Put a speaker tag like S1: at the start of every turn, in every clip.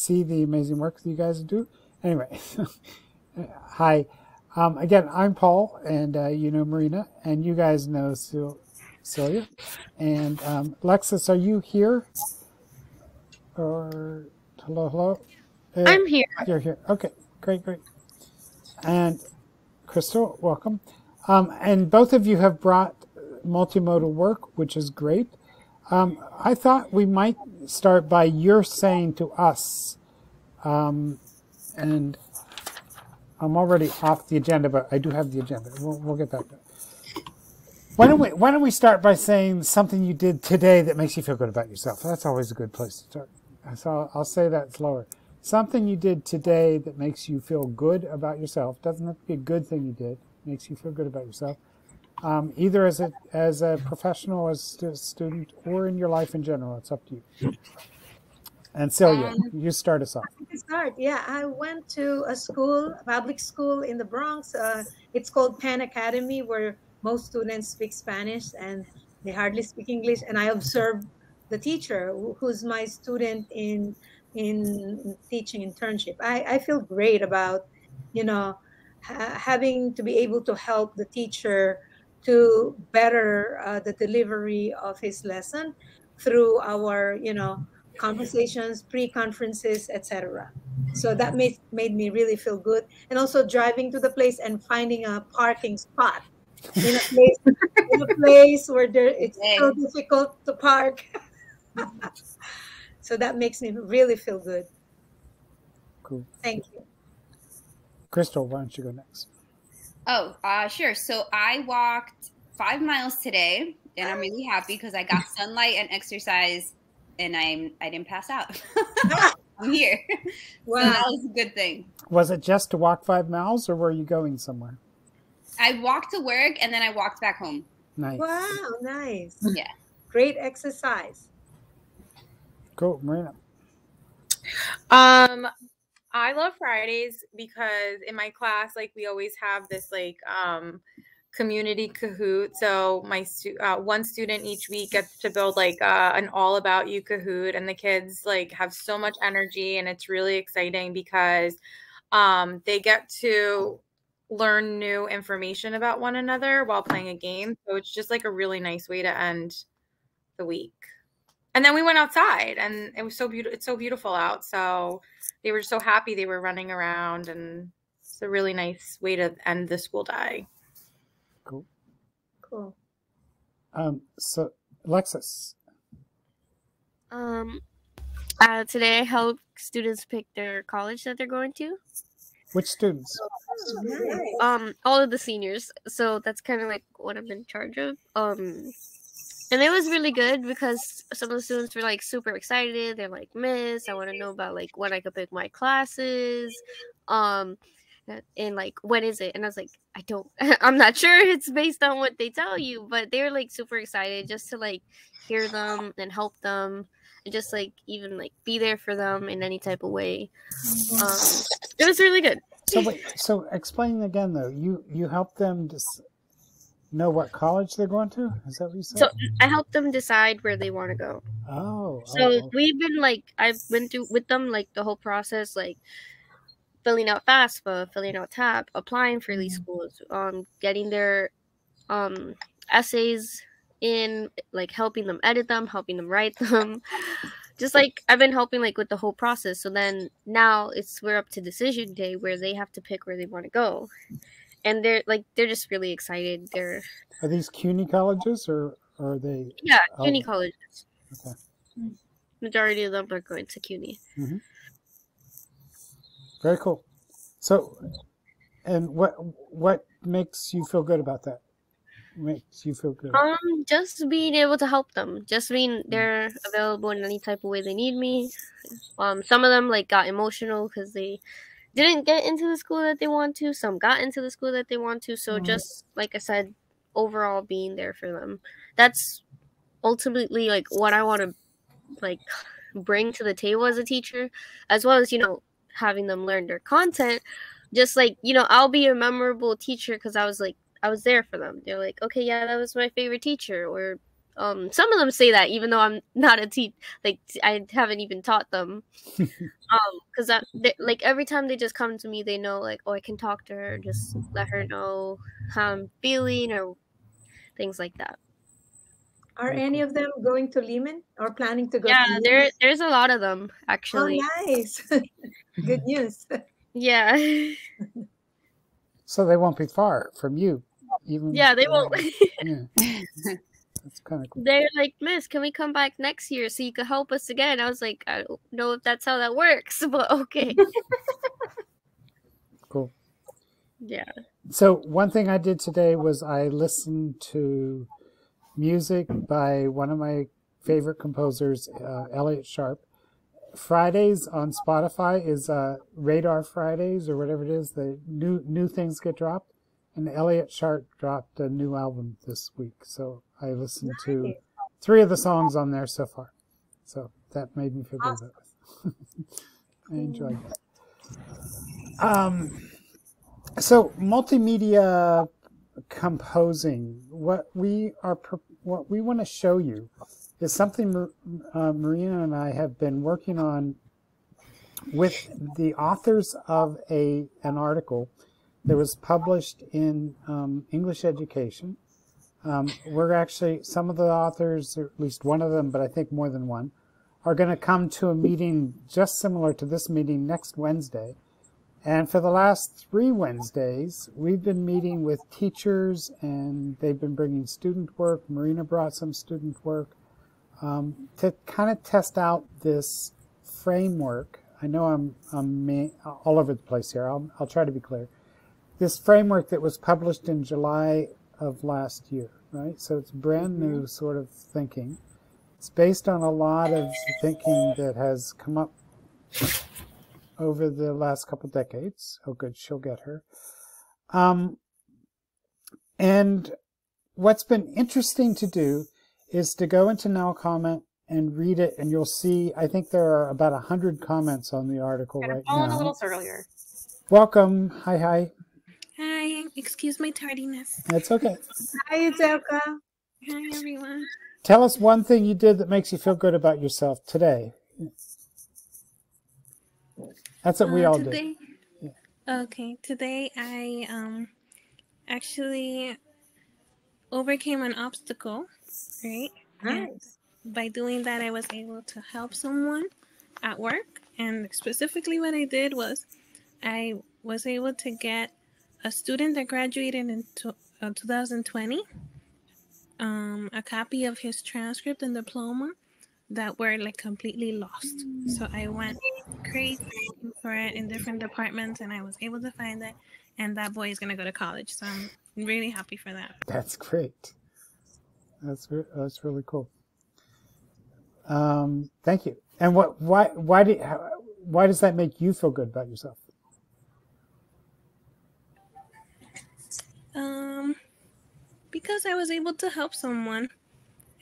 S1: see the amazing work that you guys do. Anyway, hi. Um, again, I'm Paul, and uh, you know Marina, and you guys know Celia. And um, Lexus, are you here? Or hello, hello?
S2: Uh, I'm here.
S1: You're here. Okay, great, great. And Crystal, welcome. Um, and both of you have brought multimodal work, which is great. Um, I thought we might start by your saying to us, um, and I'm already off the agenda, but I do have the agenda. We'll, we'll get back to it. Why don't we Why don't we start by saying something you did today that makes you feel good about yourself? That's always a good place to start. So I'll, I'll say that slower. Something you did today that makes you feel good about yourself doesn't have to be a good thing you did. Makes you feel good about yourself um, either as a as a professional, as a student, or in your life in general. It's up to you. And Celia, um, you start us off.
S3: Start, yeah. I went to a school, a public school in the Bronx. Uh, it's called Penn Academy, where most students speak Spanish and they hardly speak English. And I observed the teacher, who's my student in in teaching internship. I, I feel great about, you know, ha- having to be able to help the teacher to better uh, the delivery of his lesson through our you know conversations pre-conferences etc so that made, made me really feel good. And also driving to the place and finding a parking spot in a place in a place where there it's so difficult to park. So that makes me really feel good.
S1: Cool.
S3: Thank you.
S1: Crystal why don't you go next
S4: Oh, uh, sure. So I walked five miles today, and I'm really happy because I got sunlight and exercise, and I'm I didn't pass out. I'm here. Wow, so that was a good thing.
S1: Was it just to walk five miles, or were you going somewhere?
S4: I walked to work and then I walked back home.
S1: Nice.
S3: Wow, nice.
S4: Yeah.
S3: Great exercise.
S1: Cool, Marina.
S2: Um, I love Fridays because in my class, like we always have this like um community Kahoot. So my stu- uh, one student each week gets to build like uh, an all about you Kahoot, and the kids like have so much energy, and it's really exciting because um they get to learn new information about one another while playing a game. So it's just like a really nice way to end the week and then we went outside and it was so beautiful it's so beautiful out so they were so happy they were running around and it's a really nice way to end the school day.
S1: Cool.
S3: Cool.
S1: Um so alexis.
S5: Um uh, today i help students pick their college that they're going to.
S1: Which students?
S5: Um all of the seniors. So that's kind of like what i'm in charge of. Um and it was really good because some of the students were like super excited. They're like miss i want to know about like when i could pick my classes um and like when is it? And i was like i don't i'm not sure. It's based on what they tell you. But they were like super excited just to like hear them and help them and just like even like be there for them in any type of way. Um it was really good.
S1: So wait so explain again though. You you help them just know what college they're going to? Is that what you said?
S5: So I help them decide where they want to go.
S1: Oh.
S5: So
S1: oh.
S5: we've been like I've been through with them like the whole process, like filling out FAFSA, filling out TAP, applying for these mm-hmm. schools, um, getting their um essays in, like helping them edit them, helping them write them. Just like I've been helping like with the whole process. So then now it's we're up to decision day where they have to pick where they want to go and they're like they're just really excited. They're
S1: are these CUNY colleges or, are they?
S5: Yeah, CUNY oh. colleges.
S1: Okay.
S5: Majority of them are going to CUNY.
S1: Mm-hmm. Very cool. So, and what what makes you feel good about that? Makes you feel good?
S5: Um, just being able to help them. Just being mm. they're available in any type of way they need me. Um, some of them like got emotional because they didn't get into the school that they want to. Some got into the school that they want to. So mm-hmm. just like I said, overall being there for them. That's ultimately like what I want to like bring to the table as a teacher, as well as you know having them learn their content. Just like you know, I'll be a memorable teacher because I was like I was there for them. They're like, okay, yeah, that was my favorite teacher, or Um, some of them say that even though I'm not a teach, like I haven't even taught them. um, because like every time they just come to me, they know like, oh, I can talk to her, just let her know how I'm feeling or things like that.
S3: Are any of them going to Lehman or planning to go?
S5: Yeah, to there there's a lot of them actually.
S3: Oh, nice. Good news.
S5: yeah.
S1: So they won't be far from you, even.
S5: Yeah, they won't.
S1: yeah. That's kind of cool.
S5: They're like, Miss, can we come back next year so you can help us again? I was like, I don't know if that's how that works, but okay.
S1: cool.
S5: Yeah.
S1: So one thing I did today was I listened to music by one of my favorite composers, uh, Elliott Sharp. Fridays on Spotify is uh, Radar Fridays or whatever it is. The new new things get dropped, and Elliott Sharp dropped a new album this week. So I listened to three of the songs on there so far. So that made me feel good about it. I enjoyed that. Um, so multimedia composing. What we are, what we want to show you is something uh, Marina and I have been working on with the authors of a an article that was published in um, English Education. Um, we're actually some of the authors, or at least one of them, but I think more than one, are going to come to a meeting just similar to this meeting next Wednesday and for the last three Wednesdays, we've been meeting with teachers and they've been bringing student work. Marina brought some student work um, to kind of test out this framework. I know I'm, I'm all over the place here. I'll, I'll try to be clear. This framework that was published in July of last year, right? So it's brand new sort of thinking. It's based on a lot of thinking that has come up over the last couple decades. Oh, good, she'll get her. Um, and what's been interesting to do is to go into Now Comment and read it, and you'll see. I think there are about a hundred comments on the article right now.
S2: a little earlier.
S1: Welcome. Hi, hi.
S6: Hi. Excuse my tardiness.
S1: That's okay.
S3: Hi, Zelka.
S6: Hi, everyone.
S1: Tell us one thing you did that makes you feel good about yourself today. That's what we uh, all
S6: today, do. Yeah. Okay, today I um actually overcame an obstacle, right?
S3: Nice.
S6: And by doing that, I was able to help someone at work, and specifically, what I did was I was able to get a student that graduated in to, uh, 2020 um, a copy of his transcript and diploma that were like completely lost. So I went crazy for it in different departments and I was able to find it. And that boy is going to go to college. So I'm really happy for that.
S1: That's great. That's, that's really cool. Um, thank you. And what, why, why did, why does that make you feel good about yourself?
S6: Um, because I was able to help someone.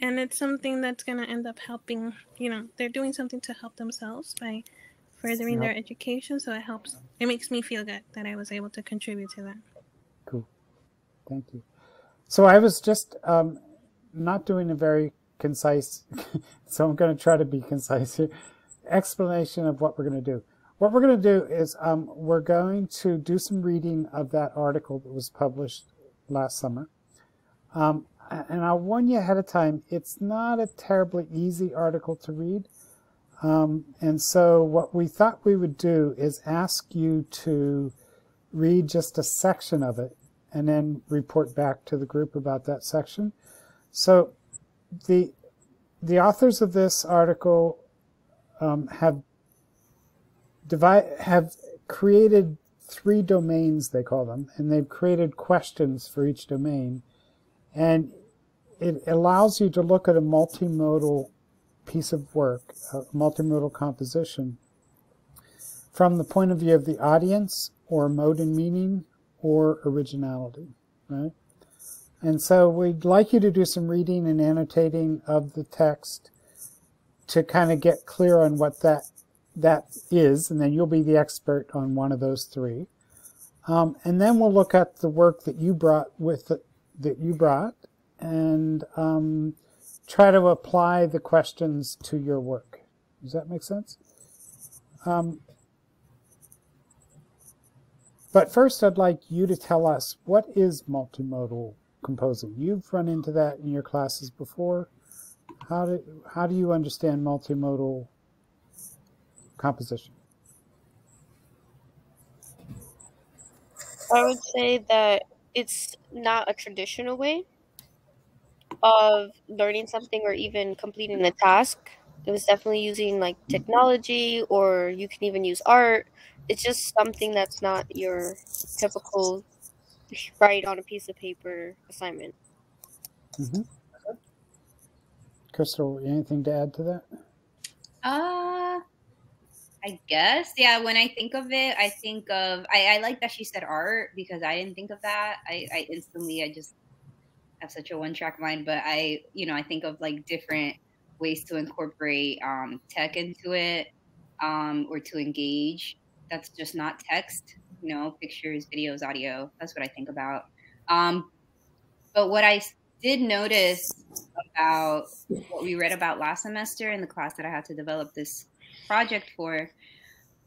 S6: And it's something that's going to end up helping you know they're doing something to help themselves by furthering yep. their education. So it helps it makes me feel good that i was able to contribute to that.
S1: Cool. Thank you. So i was just um, not doing a very concise so i'm going to try to be concise here. Explanation of what we're going to do what we're going to do is um, we're going to do some reading of that article that was published last summer um, and I'll warn you ahead of time, it's not a terribly easy article to read. Um, and so what we thought we would do is ask you to read just a section of it and then report back to the group about that section. So the the authors of this article um, have divide, have created three domains, they call them, and they've created questions for each domain. And it allows you to look at a multimodal piece of work, a multimodal composition, from the point of view of the audience, or mode and meaning, or originality, right? And so we'd like you to do some reading and annotating of the text to kind of get clear on what that that is, and then you'll be the expert on one of those three. Um, and then we'll look at the work that you brought with the, that you brought and um, try to apply the questions to your work. Does that make sense? Um, but first, I'd like you to tell us what is multimodal composing. You've run into that in your classes before. How do, how do you understand multimodal composition?
S5: I would say that it's not a traditional way of learning something or even completing a task. It was definitely using like technology, or you can even use art. It's just something that's not your typical write on a piece of paper assignment.
S1: Mm-hmm. Crystal, anything to add to that?
S4: Uh, I guess. Yeah, when I think of it, I think of I, I like that she said art because I didn't think of that. I, I instantly I just have such a one track mind, but I, you know, I think of like different ways to incorporate um, tech into it um, or to engage. That's just not text, you know, pictures, videos, audio. That's what I think about. Um, but what I did notice about what we read about last semester in the class that I had to develop this project for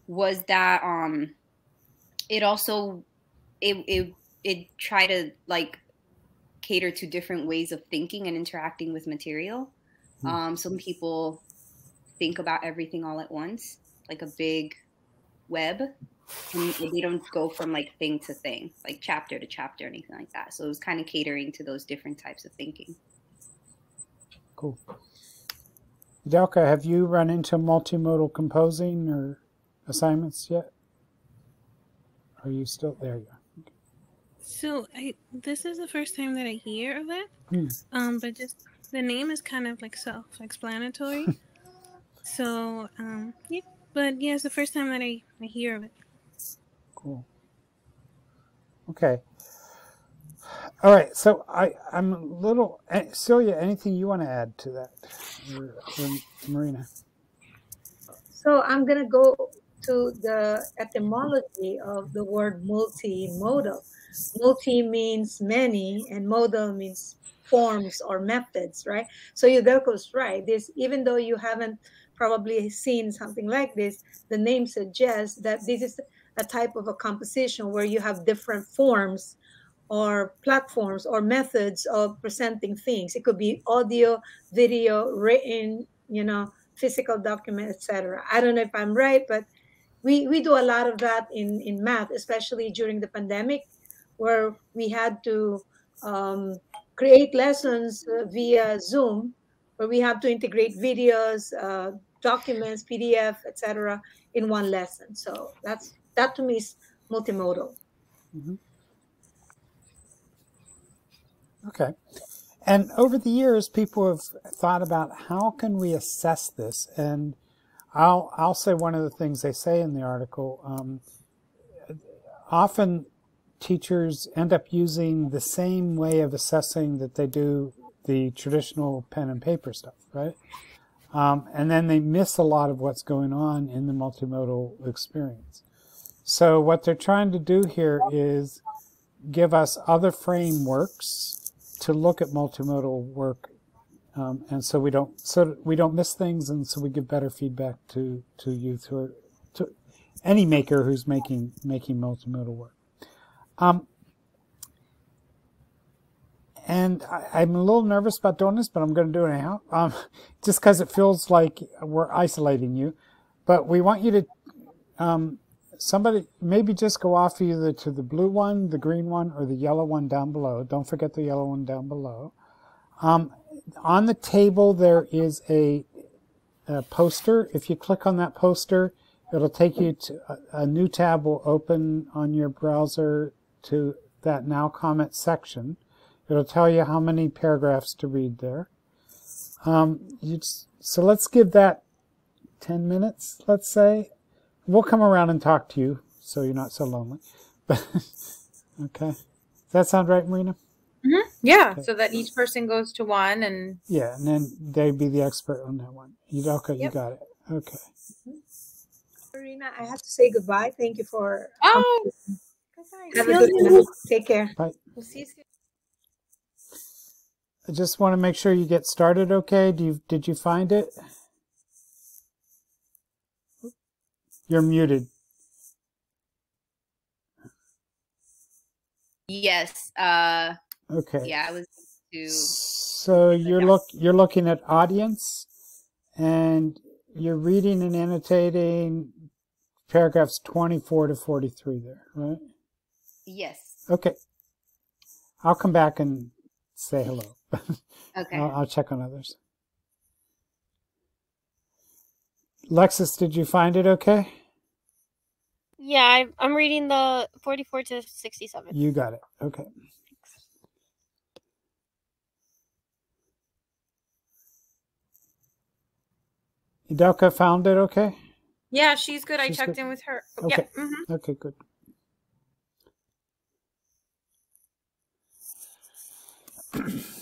S4: was that um it also it it it tried to like cater to different ways of thinking and interacting with material. Mm. Um, some people think about everything all at once, like a big web, and they don't go from like thing to thing, like chapter to chapter, anything like that. So it was kind of catering to those different types of thinking.
S1: Cool. Delka, have you run into multimodal composing or assignments yet? Are you still there? You
S6: okay. So I this is the first time that I hear of it. Mm. Um, but just the name is kind of like self-explanatory. so um, yeah, but yeah, it's the first time that I, I hear of it.
S1: Cool. Okay. All right, so I, I'm a little, eh, Celia, anything you want to add to that, or, or Marina?
S3: So I'm going to go to the etymology of the word multimodal. Multi means many, and modal means forms or methods, right? So Yudelko's right. This, even though you haven't probably seen something like this, the name suggests that this is a type of a composition where you have different forms or platforms or methods of presenting things. It could be audio, video, written, you know, physical document, etc. I don't know if I'm right, but we, we do a lot of that in, in math, especially during the pandemic, where we had to um, create lessons uh, via Zoom, where we have to integrate videos, uh, documents, PDF, etc., in one lesson. So that's that to me is multimodal. Mm-hmm.
S1: Okay. And over the years, people have thought about how can we assess this? And I'll, I'll say one of the things they say in the article. Um, often teachers end up using the same way of assessing that they do the traditional pen and paper stuff, right? Um, and then they miss a lot of what's going on in the multimodal experience. So what they're trying to do here is give us other frameworks to look at multimodal work, um, and so we don't so we don't miss things, and so we give better feedback to to youth who are to any maker who's making making multimodal work. Um, and I, am a little nervous about doing this, but I'm going to do it anyhow, um, just because it feels like we're isolating you. But we want you to um, somebody maybe just go off either to the blue one, the green one, or the yellow one down below. Don't forget the yellow one down below. Um, on the table, there is a, a, poster. If you click on that poster, it'll take you to a, a new tab will open on your browser to that Now Comment section. It'll tell you how many paragraphs to read there. Um, just, so let's give that 10 minutes, let's say, we'll come around and talk to you so you're not so lonely. But okay. Does that sound right, Marina?
S2: Mm-hmm. Yeah. Okay. So that each person goes to one and
S1: Yeah, and then they'd be the expert on that one. You okay, yep. you got it. Okay.
S3: Mm-hmm. Marina, I have to say goodbye. Thank you for
S2: Oh
S3: have a good night. Take care.
S1: Bye.
S2: We'll see you soon.
S1: I just want to make sure you get started okay. Do you did you find it? You're muted.
S4: Yes. Uh,
S1: Okay.
S4: yeah, I was to.
S1: So you're look you're looking at audience and you're reading and annotating paragraphs 24 to 43 there, right?
S4: Yes.
S1: Okay. I'll come back and say hello.
S4: Okay.
S1: I'll, I'll check on others. Lexus, did you find it okay?
S5: Yeah, I, I'm reading the 44 to 67.
S1: You got it. Okay. Idelka found it okay?
S2: Yeah, she's good.
S1: She's I
S2: checked
S1: good.
S2: in with her.
S1: Okay.
S2: Yeah. Mm -hmm.
S1: Okay, good.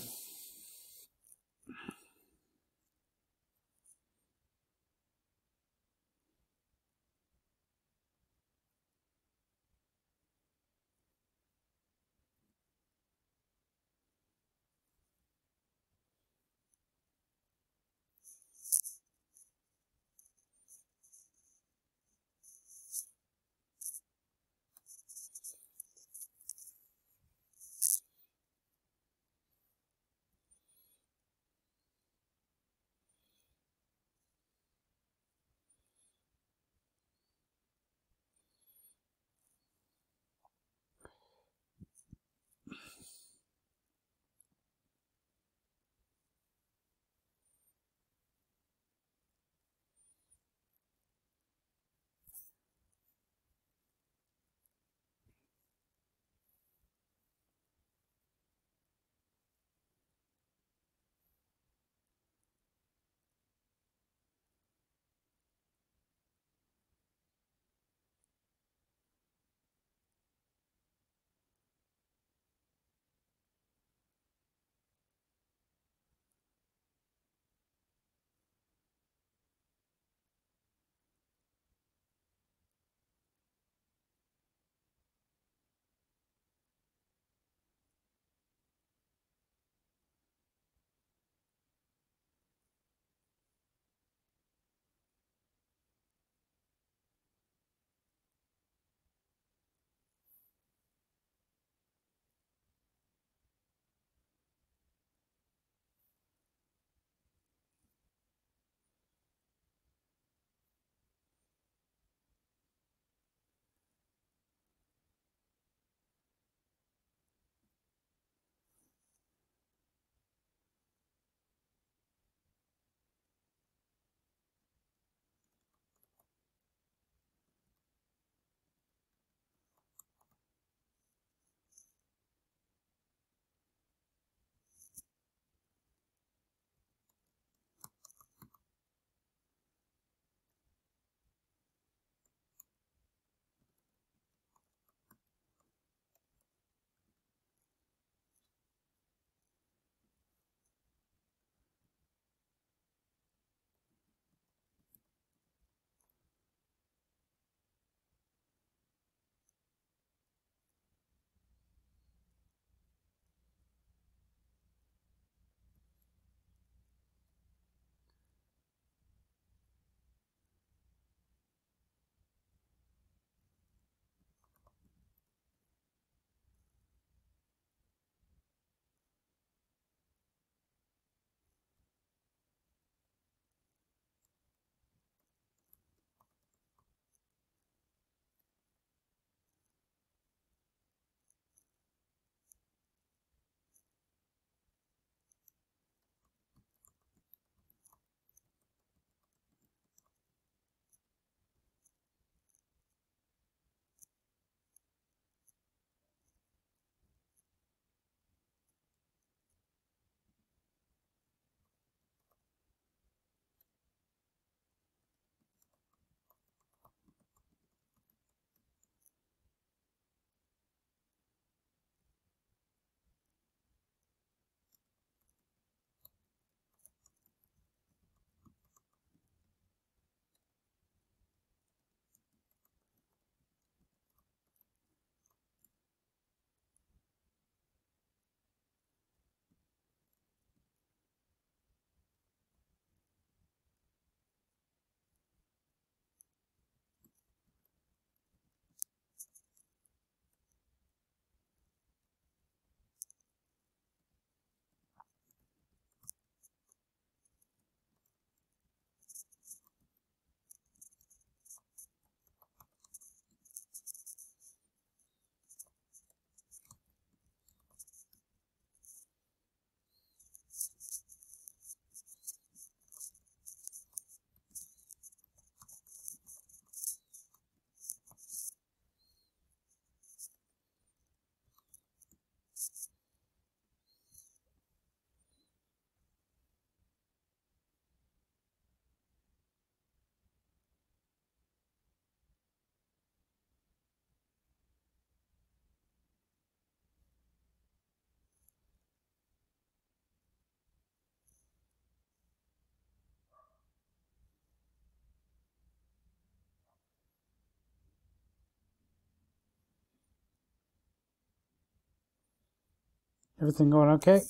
S1: Everything going okay?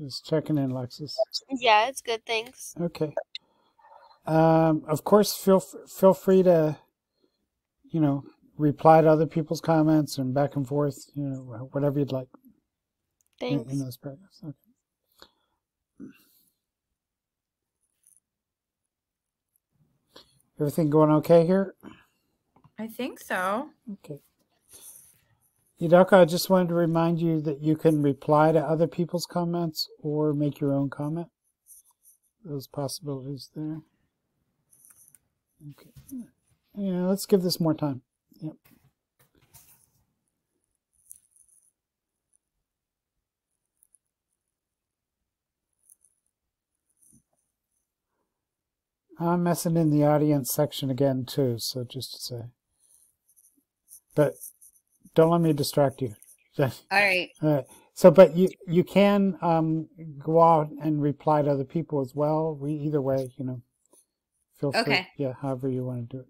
S1: Just checking in, Lexus.
S5: Yeah, it's good. Thanks.
S1: Okay. Um, of course, feel feel free to, you know, reply to other people's comments and back and forth. You know, whatever you'd like in,
S5: Thanks.
S1: in those paragraphs. Okay. Everything going okay here?
S2: I think so.
S1: Okay. Yudaka, I just wanted to remind you that you can reply to other people's comments or make your own comment. Those possibilities there. Okay. Yeah, let's give this more time. Yep. I'm messing in the audience section again too, so just to say. But don't let me distract you.
S4: All right.
S1: All right. So, but you you can um, go out and reply to other people as well. We either way, you know, feel free.
S4: Okay.
S1: Yeah, however you want to do it.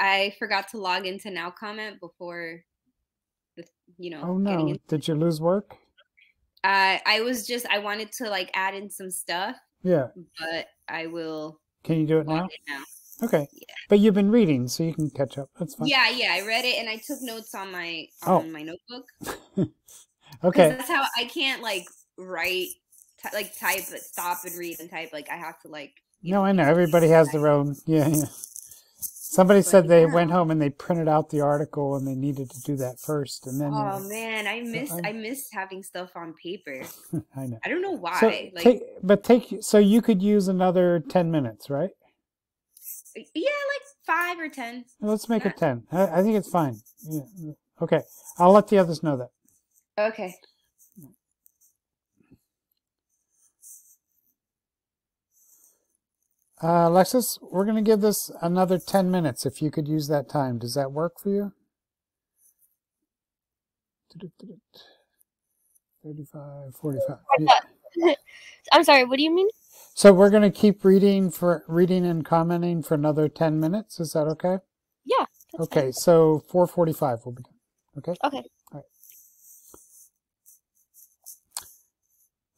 S4: I forgot to log into Now Comment before, the, you know.
S1: Oh no! Did you lose work?
S4: Uh, I was just I wanted to like add in some stuff,
S1: Yeah.
S4: but I will
S1: Can you do it now?
S4: in now.
S1: Okay.
S4: Yeah.
S1: But you've been reading, so you can catch up. That's fine.
S4: Yeah, yeah, I read it and I took notes on my
S1: Oh.
S4: on my notebook.
S1: Okay.
S4: that's how I can't like write, like type, but stop and read and type. Like I have to like. you
S1: No, I know. Everybody has their own. Yeah, yeah. Somebody said they went home and they printed out the article and they needed to do that first, and then.
S4: Oh uh, man, I miss
S1: I-
S4: I miss having stuff on paper.
S1: I know.
S4: I don't know why.
S1: So
S4: like
S1: take, but take. So you could use another ten minutes, right?
S4: yeah, like five or ten.
S1: Let's make it ten. I, I think it's fine. Yeah. Okay. I'll let the others know that.
S4: Okay.
S1: Uh, Alexis, we're going to give this another 10 minutes if you could use that time. Does that work for you? 35, 45. Yeah.
S5: I'm sorry. What do you mean?
S1: So we're going to keep reading for reading and commenting for another 10 minutes. Is that okay?
S5: Yeah.
S1: Okay.
S5: fine.
S1: So 445 will be done. Okay.
S5: Okay.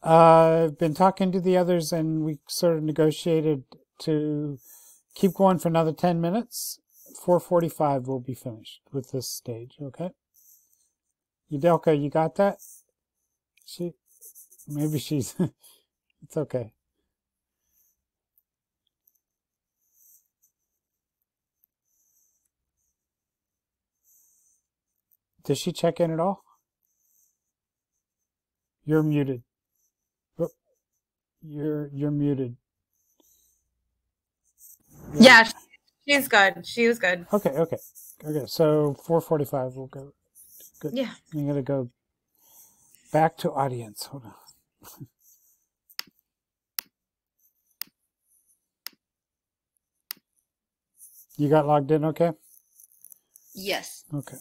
S1: Uh, I've been talking to the others and we sort of negotiated to keep going for another 10 minutes. 445 will be finished with this stage, okay? Udelka, you got that? She, maybe she's, it's okay. Does she check in at all? You're muted. Oh, You're you're muted.
S2: Yeah, she's good. She was good.
S1: Okay, okay. Okay, so 445 We'll go. Good.
S2: Yeah.
S1: I'm going to go back to audience. Hold on. You got logged in okay?
S4: Yes.
S1: Okay.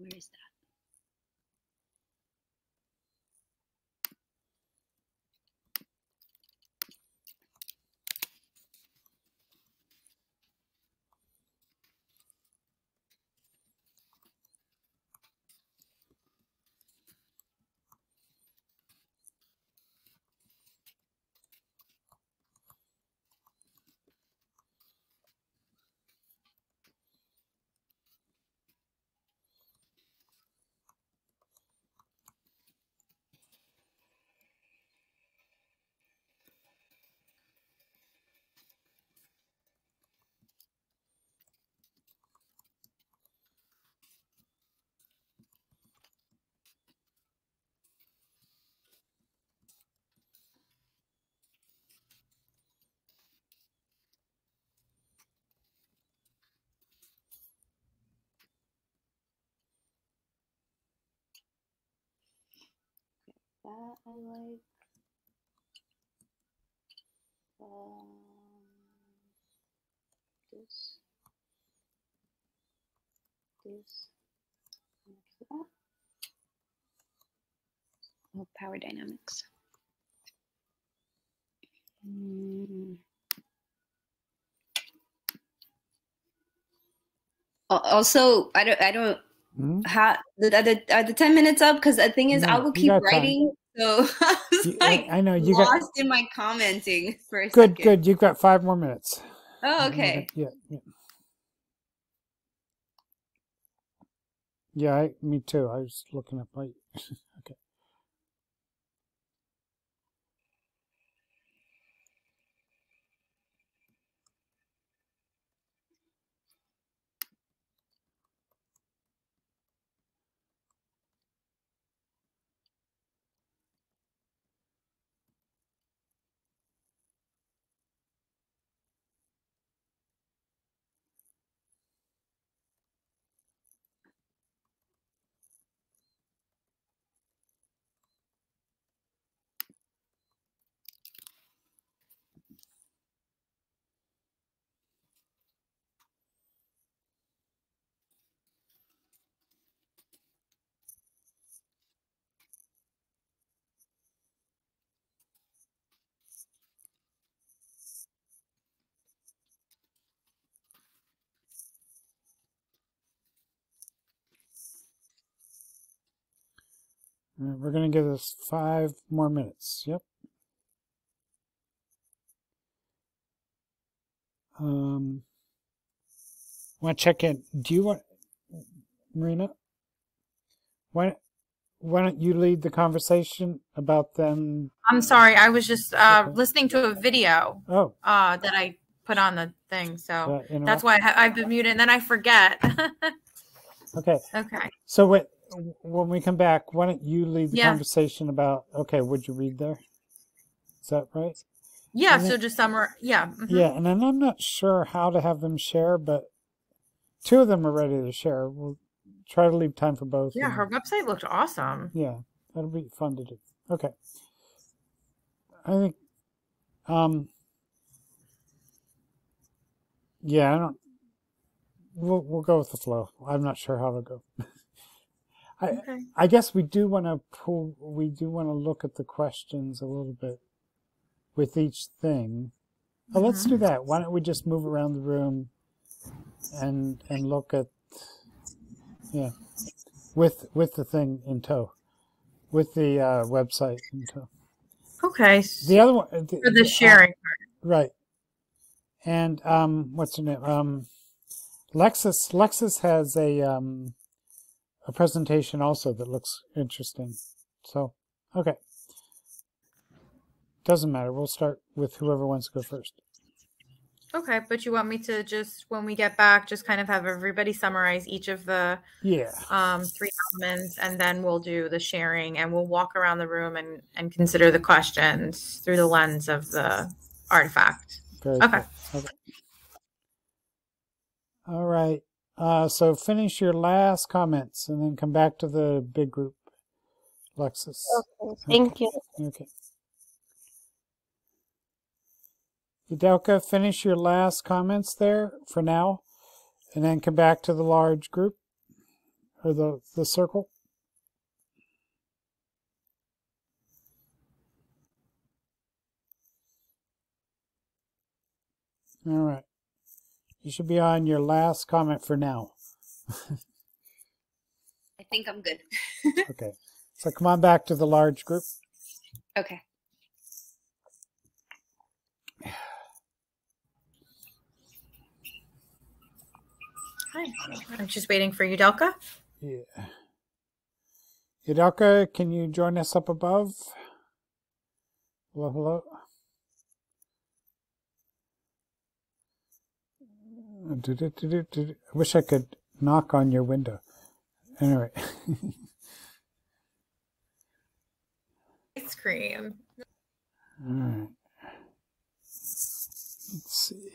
S4: Where is that? That I like. Um, this. This. Oh, power dynamics. Mm. Also, I don't. I don't.
S1: Hmm?
S4: How the, are the are the ten minutes up? Because the thing is, I will keep
S1: writing. time.
S4: So I was
S1: You- I- I know you got
S4: lost in my commenting for a
S1: good.
S4: second.
S1: Good. Good. You've got five more minutes.
S4: Oh, okay.
S1: Yeah. Yeah. Yeah. I, me too. I was looking up my. okay. All right, we're going to give this five more minutes. Yep. Um, want to check in? Do you want, Marina? Why, why don't you lead the conversation about them?
S2: I'm sorry. I was just uh,
S1: Okay.
S2: listening to a video
S1: Oh,
S2: uh, that I put on the thing. So
S1: that
S2: that's why I, I've been muted and then I forget.
S1: Okay.
S2: okay.
S1: So when when we come back, why don't you lead the
S2: Yeah.
S1: conversation about? Okay, would you read there? Is that right?
S2: Yeah.
S1: And
S2: So
S1: then-
S2: just summarize. Yeah. mhm.
S1: Yeah, and then I'm not sure how to have them share, but two of them are ready to share. We'll try to leave time for both.
S2: Yeah. Her website looked awesome.
S1: Yeah, that'll be fun to do. Okay. I think, um, yeah, I don't. We'll we'll go with the flow. I'm not sure how to go. I
S2: Okay.
S1: I guess we do want to pull. We do want to look at the questions a little bit with each thing. Oh, let's do that. Why don't we just move around the room and and look at yeah with with the thing in tow, with the uh, website in tow.
S2: Okay.
S1: The other one uh, the,
S2: For the sharing. Part.
S1: Right? And um, what's her name? Um, Lexus. Lexus has a um, a presentation also that looks interesting. So okay, doesn't matter. We'll start with whoever wants to go first.
S2: Okay, but you want me to just when we get back, just kind of have everybody summarize each of the
S1: Yeah.
S2: um, three elements, and then we'll do the sharing, and we'll walk around the room and and consider the questions through the lens of the artifact.
S1: Very
S2: Okay.
S1: good. Okay. All right. Uh, so finish your last comments and then come back to the big group. Lexus.
S5: Okay, thank you.
S1: Okay. Udelka, finish your last comments there for now and then come back to the large group. or the, the circle? All right. You should be on your last comment for now.
S4: I think I'm good.
S1: okay. So come on back to the large group.
S4: Okay.
S2: Hi. I'm just waiting for Udelka.
S1: Yeah. Udelka, can you join us up above? Hello, hello. I wish I could knock on your window. Anyway.
S2: Ice cream.
S1: All right. Let's see.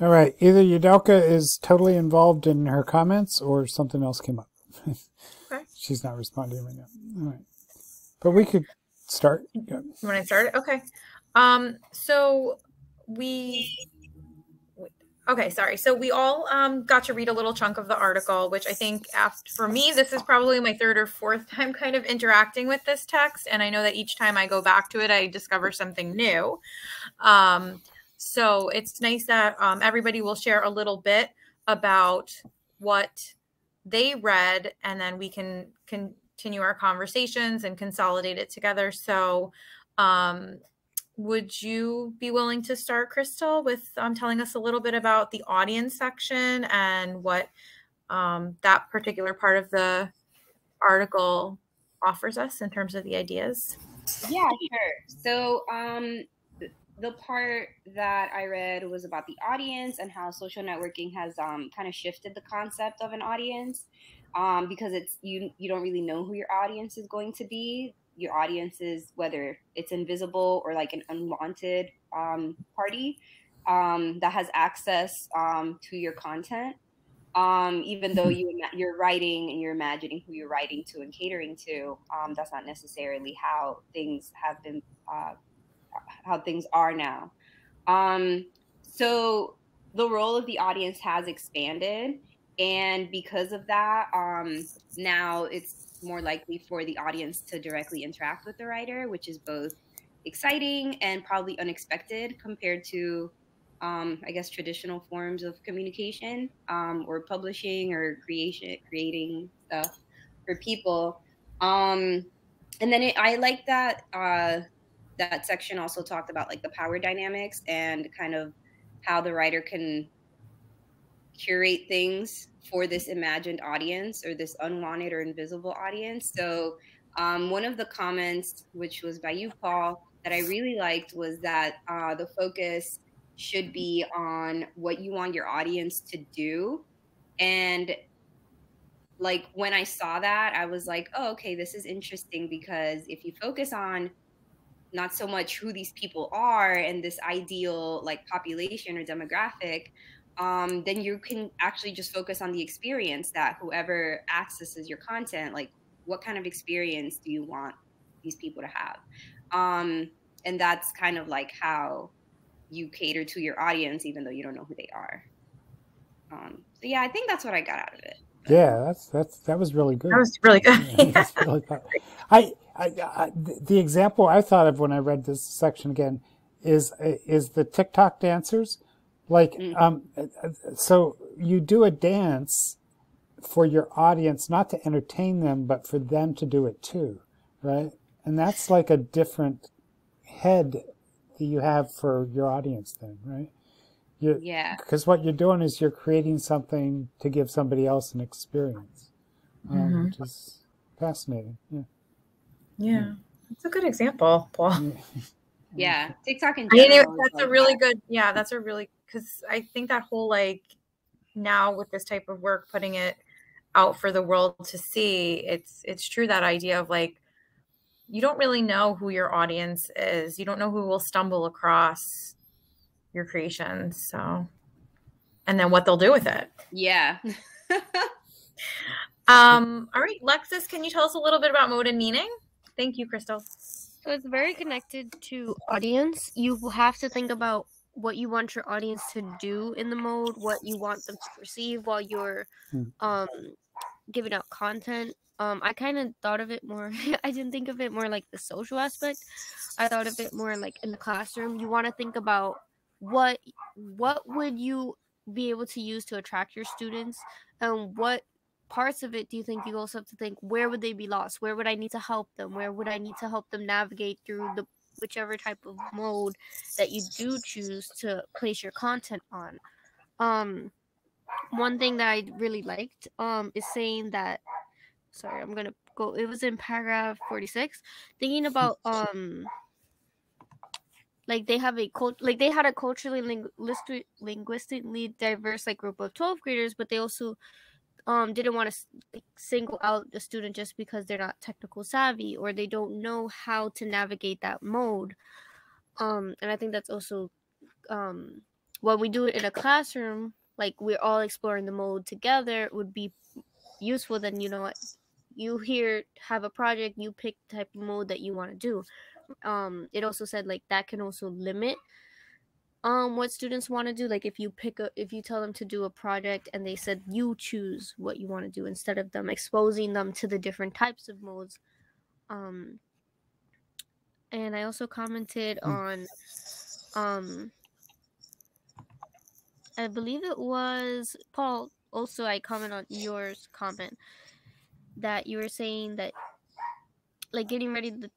S1: All right. Either Udelka is totally involved in her comments or something else came up.
S2: okay.
S1: She's not responding right now. All right. But we could start.
S2: Yeah. When I started? Okay. Um, so we okay sorry so we all um, got to read a little chunk of the article which i think after, for me this is probably my third or fourth time kind of interacting with this text and i know that each time i go back to it i discover something new um, so it's nice that um, everybody will share a little bit about what they read, and then we can continue our conversations and consolidate it together. So, um, would you be willing to start, Crystal, with um, telling us a little bit about the audience section and what um, that particular part of the article offers us in terms of the ideas?
S4: Yeah, sure. So, um, the part that I read was about the audience and how social networking has um, kind of shifted the concept of an audience um, because it's you you don't really know who your audience is going to be. Your audience is whether it's invisible or like an unwanted um, party um, that has access um, to your content. Um, even though you you're writing and you're imagining who you're writing to and catering to, that's not necessarily how things have been uh, how things are now. Um, so the role of the audience has expanded, and because of that, um, now it's more likely for the audience to directly interact with the writer, which is both exciting and probably unexpected compared to, um, I guess, traditional forms of communication um, or publishing or creation, creating stuff for people. Um, and then it, I like that uh, that section also talked about like the power dynamics and kind of how the writer can curate things for this imagined audience or this unwanted or invisible audience. So um, one of the comments, which was by you, Paul, that I really liked was that uh, the focus should be on what you want your audience to do. And like when I saw that, I was like, oh, okay, this is interesting because if you focus on not so much who these people are and this ideal like population or demographic um, then you can actually just focus on the experience that whoever accesses your content like what kind of experience do you want these people to have? Um, and that's kind of like how you cater to your audience even though you don't know who they are. Um, so yeah i think that's what i got out of it
S1: yeah that's that's that was really good
S2: that was really good
S1: yeah, really i I, I, the example I thought of when I read this section again is is the TikTok dancers. Like, mm. um, so you do a dance for your audience, not to entertain them, but for them to do it too, right? And that's like a different head that you have for your audience, then, right?
S4: You're, yeah.
S1: Because what you're doing is you're creating something to give somebody else an experience, um, mm-hmm. which is fascinating. Yeah.
S2: Yeah, that's a good example, Paul.
S4: Yeah, TikTok and I mean
S2: that's like a really that. good. Yeah, that's a really because I think that whole like now with this type of work, putting it out for the world to see it's it's true that idea of like you don't really know who your audience is you don't know who will stumble across your creations so and then what they'll do with it
S4: Yeah.
S2: um all right lexus can you tell us a little bit about mode and meaning thank you crystal
S5: So it's very connected to audience. You have to think about what you want your audience to do in the mode, what you want them to perceive while you're
S1: Hmm.
S5: um giving out content. Um I kind of thought of it more I didn't think of it more like the social aspect. I thought of it more like in the classroom. You want to think about what what would you be able to use to attract your students? And what parts of it do you think you also have to think where would they be lost? Where would i need to help them? Where would i need to help them navigate through the whichever type of mode that you do choose to place your content on? Um one thing that i really liked um is saying that sorry i'm gonna go it was in paragraph 46 thinking about um like they have a cult like they had a culturally linguistic linguistically diverse like group of 12th graders but they also um didn't want to like, single out the student just because they're not technical savvy or they don't know how to navigate that mode. Um and i think that's also um when we do it in a classroom like we're all exploring the mode together would be useful then you know you here have a project you pick the type of mode that you want to do um it also said like that can also limit um what students want to do like if you pick a if you tell them to do a project and they said you choose what you want to do instead of them exposing them to the different types of modes um and i also commented
S1: Hmm.
S5: on um i believe it was paul also i comment on yours comment that you were saying that like getting ready to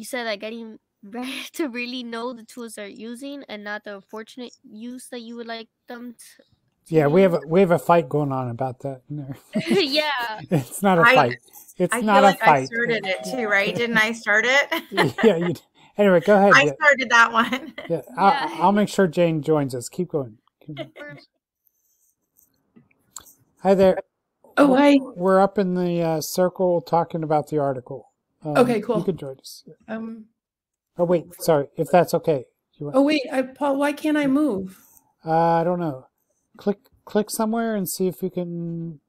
S5: you said that getting ready to really know the tools they're using and not the unfortunate use that you would like them to, to
S1: Yeah, we have a, we have a fight going on about that. in there.
S5: yeah
S1: it's not a
S2: I-
S1: fight. It's
S2: i
S1: not
S2: feel
S1: a
S2: like i started it too right didn't i start it
S1: yeah. You, anyway, go ahead.
S2: i
S1: yeah,
S2: started that one
S1: yeah, I'll,
S5: Yeah.
S1: I'll make sure Jane joins us. Keep going. Keep going. Hi there.
S7: Oh, hi.
S1: We're up in the uh, circle talking about the article. Um,
S7: Okay, cool.
S1: You can join us.
S7: Um.
S1: Oh wait, sorry. If that's okay. You want,
S7: Oh wait, I, Paul. Why can't I move?
S1: uh, I don't know. Click click somewhere and see if you can.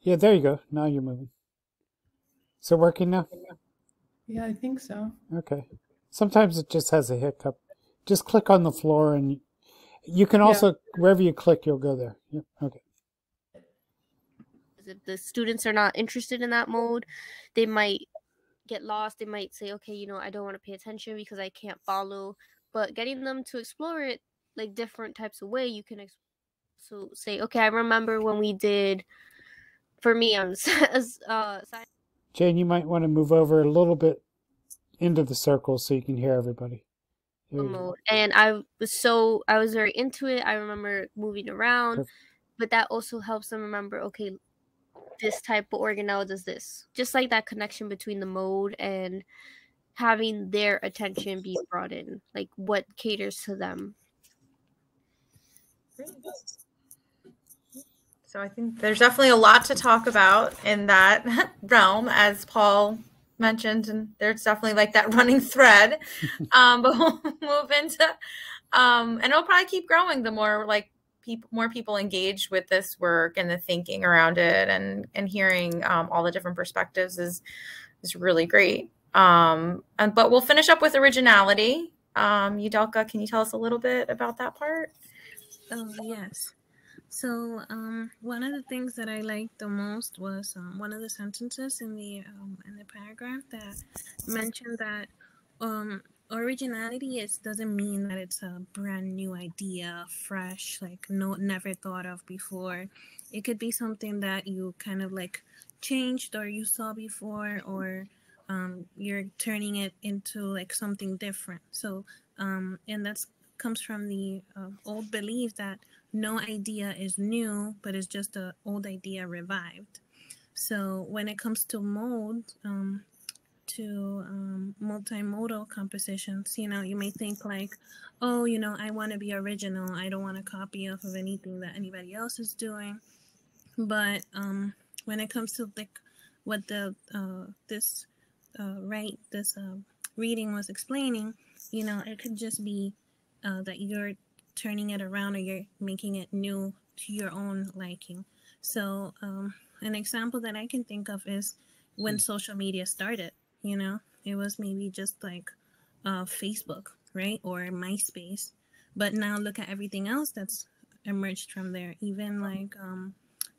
S1: Yeah, there you go. Now you're moving. Is it working now?
S7: Yeah, I think so.
S1: Okay. Sometimes it just has a hiccup. Just click on the floor and you can
S7: Yeah.
S1: also wherever you click, you'll go there. Yep. Okay.
S5: if the students are not interested in that mode they might get lost they might say okay you know i don't want to pay attention because i can't follow but getting them to explore it like different types of way you can ex- so say okay i remember when we did for me on as uh
S1: Jane, you might want to move over a little bit into the circle so you can hear everybody. There you go.
S5: mode and i was so i was very into it i remember moving around
S1: Perfect.
S5: but that also helps them remember okay this type of organelle does this. Just like that connection between the mode and having their attention be brought in like what caters to them.
S2: So I think there's definitely a lot to talk about in that realm, as Paul mentioned, and there's definitely like that running thread. um, but we'll move into, um, and it'll probably keep growing the more like people, more people engaged with this work and the thinking around it, and and hearing um, all the different perspectives is is really great. Um, and but we'll finish up with originality. Um, Udelka, can you tell us a little bit about that part?
S6: Oh yes. So um, one of the things that I liked the most was um, one of the sentences in the um, in the paragraph that mentioned that um, originality is doesn't mean that it's a brand new idea, fresh, like no never thought of before. It could be something that you kind of like changed or you saw before, or um, you're turning it into like something different. So um, and that's comes from the uh, old belief that no idea is new, but it's just an old idea revived. So when it comes to mode, um, to um, multimodal compositions, you know, you may think like, oh, you know, I want to be original. I don't want to copy off of anything that anybody else is doing. But um, when it comes to like what the uh, this uh, right this uh, reading was explaining, you know, it could just be uh, that you're turning it around or you're making it new to your own liking. So um, an example that I can think of is when social media started. You know, it was maybe just like uh, Facebook, right, or MySpace. But now look at everything else that's emerged from there. Even like um,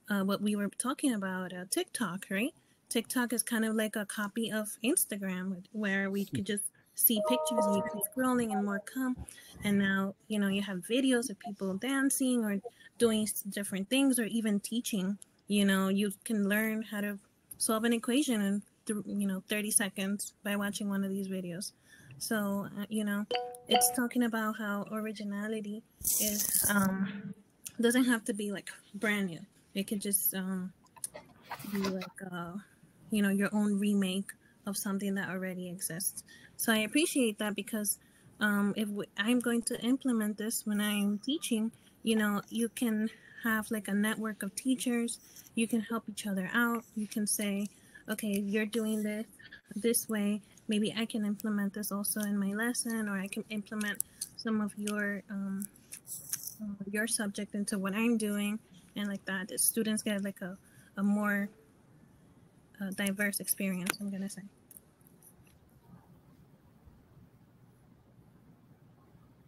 S6: uh, what we were talking about, uh, TikTok, right? TikTok is kind of like a copy of Instagram, where we could just see pictures and you keep scrolling and more come. And now, you know, you have videos of people dancing or doing different things or even teaching. You know, you can learn how to solve an equation in, you know, 30 seconds by watching one of these videos. So, uh, you know, it's talking about how originality is, um, doesn't have to be like brand new. It could just um, be like, uh, you know, your own remake of something that already exists. So I appreciate that because um, if we, I'm going to implement this when I'm teaching, you know, you can have like a network of teachers. You can help each other out. You can say, okay, you're doing this this way. Maybe I can implement this also in my lesson, or I can implement some of your um, uh, your subject into what I'm doing, and like that, the students get like a a more uh, diverse experience. I'm gonna say.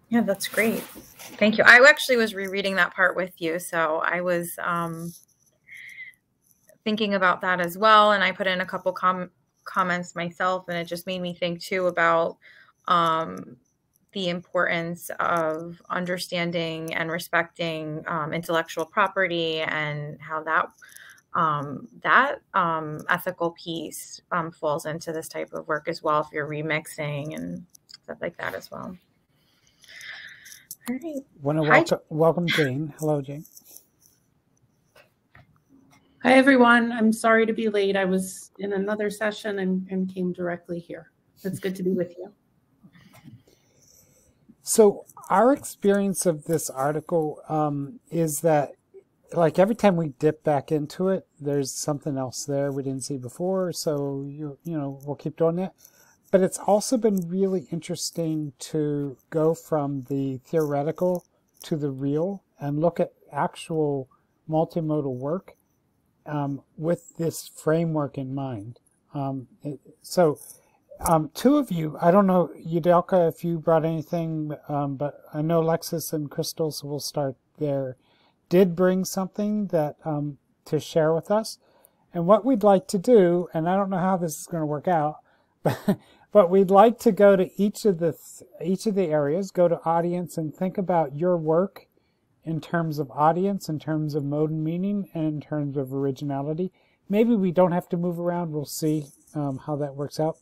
S2: Yeah, that's great. Thank you. I actually was rereading that part with you, so I was um, thinking about that as well, and I put in a couple com comments myself, and it just made me think too about um, the importance of understanding and respecting um, intellectual property and how that um, that um, ethical piece um, falls into this type of work as well if you're remixing and stuff like that as well.
S1: All right. Want to welcome, welcome Jane. Hello, Jane.
S7: Hi, everyone. I'm sorry to be late. I was in another session and, and came directly here. It's good to be with you.
S1: So our experience of this article um, is that like every time we dip back into it, there's something else there we didn't see before. So you you know we'll keep doing that. But it's also been really interesting to go from the theoretical to the real and look at actual multimodal work um, with this framework in mind. Um, it, so um, two of you, I don't know, Yudelka, if you brought anything, um, but I know Lexus and Crystal, so we'll start there did bring something that um, to share with us. And what we'd like to do, and I don't know how this is going to work out, but, but we'd like to go to each of the each of the areas, go to audience, and think about your work in terms of audience, in terms of mode and meaning, and in terms of originality. Maybe we don't have to move around. We'll see um, how that works out.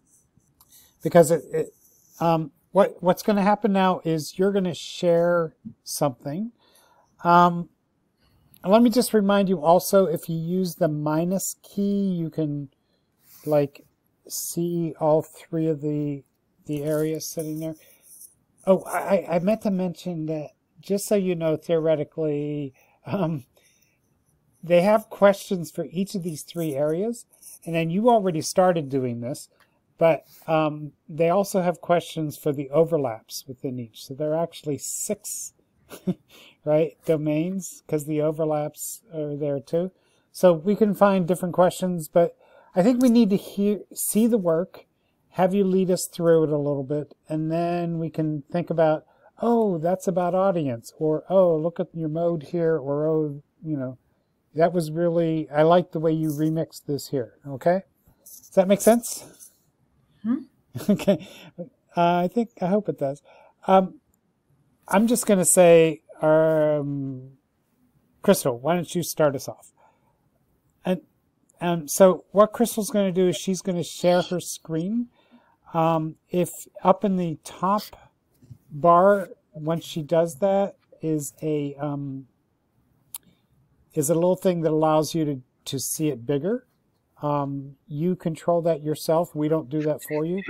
S1: Because it, it um, what what's going to happen now is you're going to share something. Um, let me just remind you also, if you use the minus key, you can like see all three of the the areas sitting there. Oh, I, I meant to mention that just so you know, theoretically, um, they have questions for each of these three areas. And then you already started doing this, but um, they also have questions for the overlaps within each. So there are actually six right? Domains, because the overlaps are there too. So we can find different questions, but I think we need to hear, see the work, have you lead us through it a little bit, and then we can think about, oh, that's about audience, or oh, look at your mode here, or oh, you know, that was really, I like the way you remixed this here, okay? Does that make sense? Hmm? okay. Uh, I think, I hope it does. Um, I'm just going to say, um, Crystal, why don't you start us off? And and so what Crystal's going to do is she's going to share her screen. Um, if up in the top bar, once she does that, is a um, is a little thing that allows you to to see it bigger. Um, you control that yourself. We don't do that for you.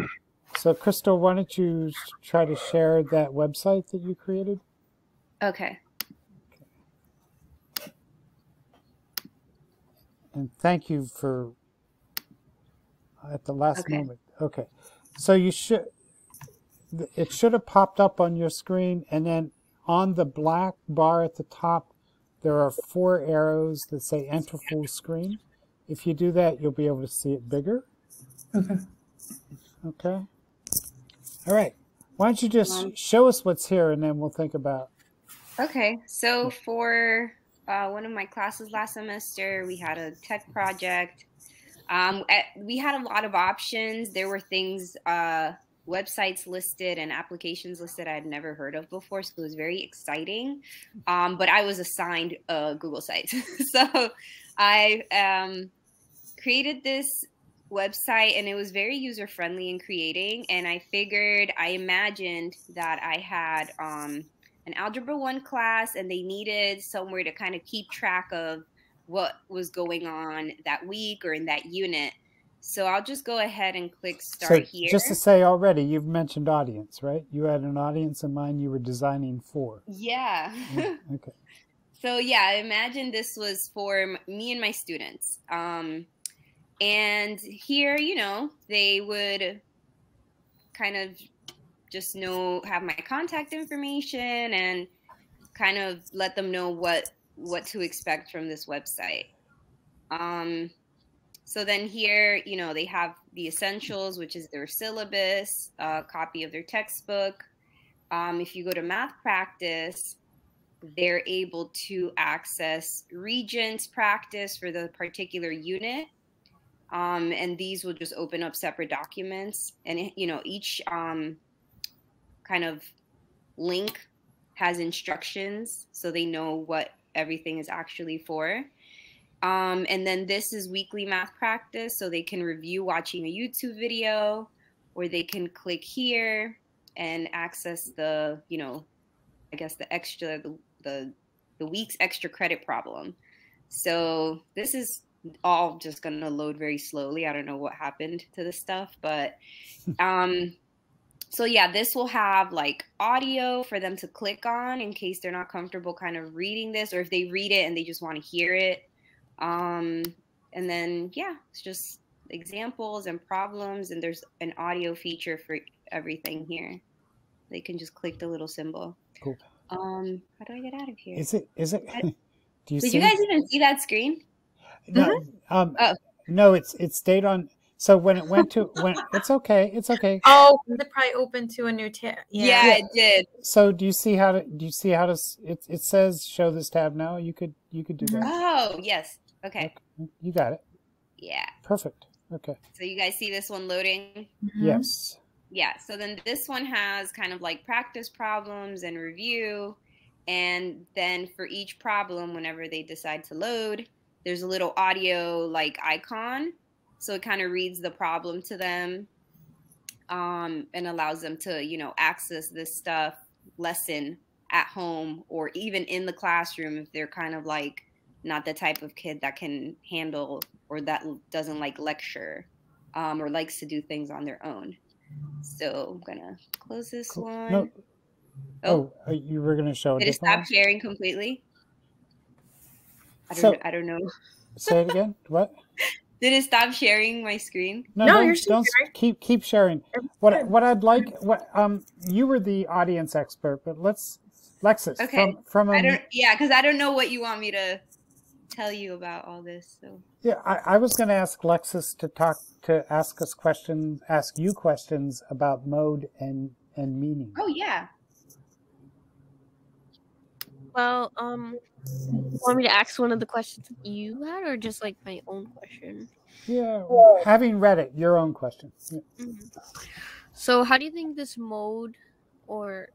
S1: So, Crystal, why don't you try to share that website that you created?
S4: Okay.
S1: and thank you for at the last
S4: Okay.
S1: moment. Okay, so you should it should have popped up on your screen, and then on the black bar at the top, there are four arrows that say Enter Full Screen. If you do that, you'll be able to see it bigger.
S7: Okay.
S1: Okay. All right. Why don't you just show us what's here, and then we'll think about.
S4: Okay, so for uh, one of my classes last semester, we had a tech project. Um, at, we had a lot of options. There were things, uh, websites listed and applications listed I had never heard of before, so it was very exciting. Um, but I was assigned a Google site, so I um, created this website and it was very user friendly in creating and i figured i imagined that i had um, an algebra 1 class and they needed somewhere to kind of keep track of what was going on that week or in that unit so i'll just go ahead and click start
S1: so
S4: here
S1: just to say already, you've mentioned audience, right? You had an audience in mind you were designing for.
S4: yeah
S1: Okay.
S4: So yeah, I imagine this was for me and my students. Um, and here, you know, they would kind of just know have my contact information and kind of let them know what what to expect from this website. Um, so then here, you know, they have the essentials, which is their syllabus, a copy of their textbook. Um, if you go to math practice, they're able to access regents practice for the particular unit. Um, and these will just open up separate documents. And you know each um, kind of link has instructions so they know what everything is actually for um, and then this is weekly math practice so they can review watching a youtube video or they can click here and access the you know I guess the extra the the, the week's extra credit problem. So this is all just going to load very slowly. I don't know what happened to this stuff, but um so yeah, this will have like audio for them to click on in case they're not comfortable kind of reading this or if they read it and they just want to hear it. Um and then yeah, it's just examples and problems and there's an audio feature for everything here. They can just click the little symbol.
S1: Cool.
S4: Um, how do I get out of here?
S1: Is it? Is it? Do you
S4: Did
S1: see?
S4: you guys even see that screen?
S1: No, um,
S4: Oh.
S1: no, it's it stayed on. So when it went to when it's okay, it's okay.
S2: Oh, it probably opened to a new tab.
S4: Yeah,
S2: Yeah.
S4: it did.
S1: So do you see how to? Do you see how to? It it says show this tab now. You could you could do that.
S4: Oh, yes. Okay.
S1: You got it.
S4: Yeah.
S1: Perfect. Okay.
S4: So you guys see this one loading?
S2: Mhm.
S1: Yes.
S4: Yeah. So then this one has kind of like practice problems and review. And then for each problem, whenever they decide to load, there's a little audio like icon. So it kind of reads the problem to them um, and allows them to, you know, access this stuff, lesson at home or even in the classroom if they're kind of like not the type of kid that can handle or that doesn't like lecture um, or likes to do things on their own. So I'm gonna close this
S1: Cool.
S4: one.
S1: No.
S4: Oh.
S1: Oh, uh, you were gonna show a
S4: Did it stop
S1: one?
S4: sharing completely? I don't,
S1: So-
S4: know, I don't know.
S1: Say it again. What?
S4: Did it stop sharing my screen?
S1: No,
S2: No,
S1: don't,
S2: you're still
S1: don't
S2: sharing.
S1: keep keep sharing. What what I'd like what um you were the audience expert, but let's Lexus
S4: Okay.
S1: from from
S4: I
S1: um,
S4: don't. Yeah, because I don't know what you want me to tell you about all this. So
S1: yeah I, I was going to ask Lexus to talk to ask us questions, ask you questions about mode and and meaning.
S4: oh yeah,
S5: Well, um, you want me to ask one of the questions you had, or just like my own question?
S1: Yeah, having read it, your own question. Yeah.
S5: Mhm. So, how do you think this mode, or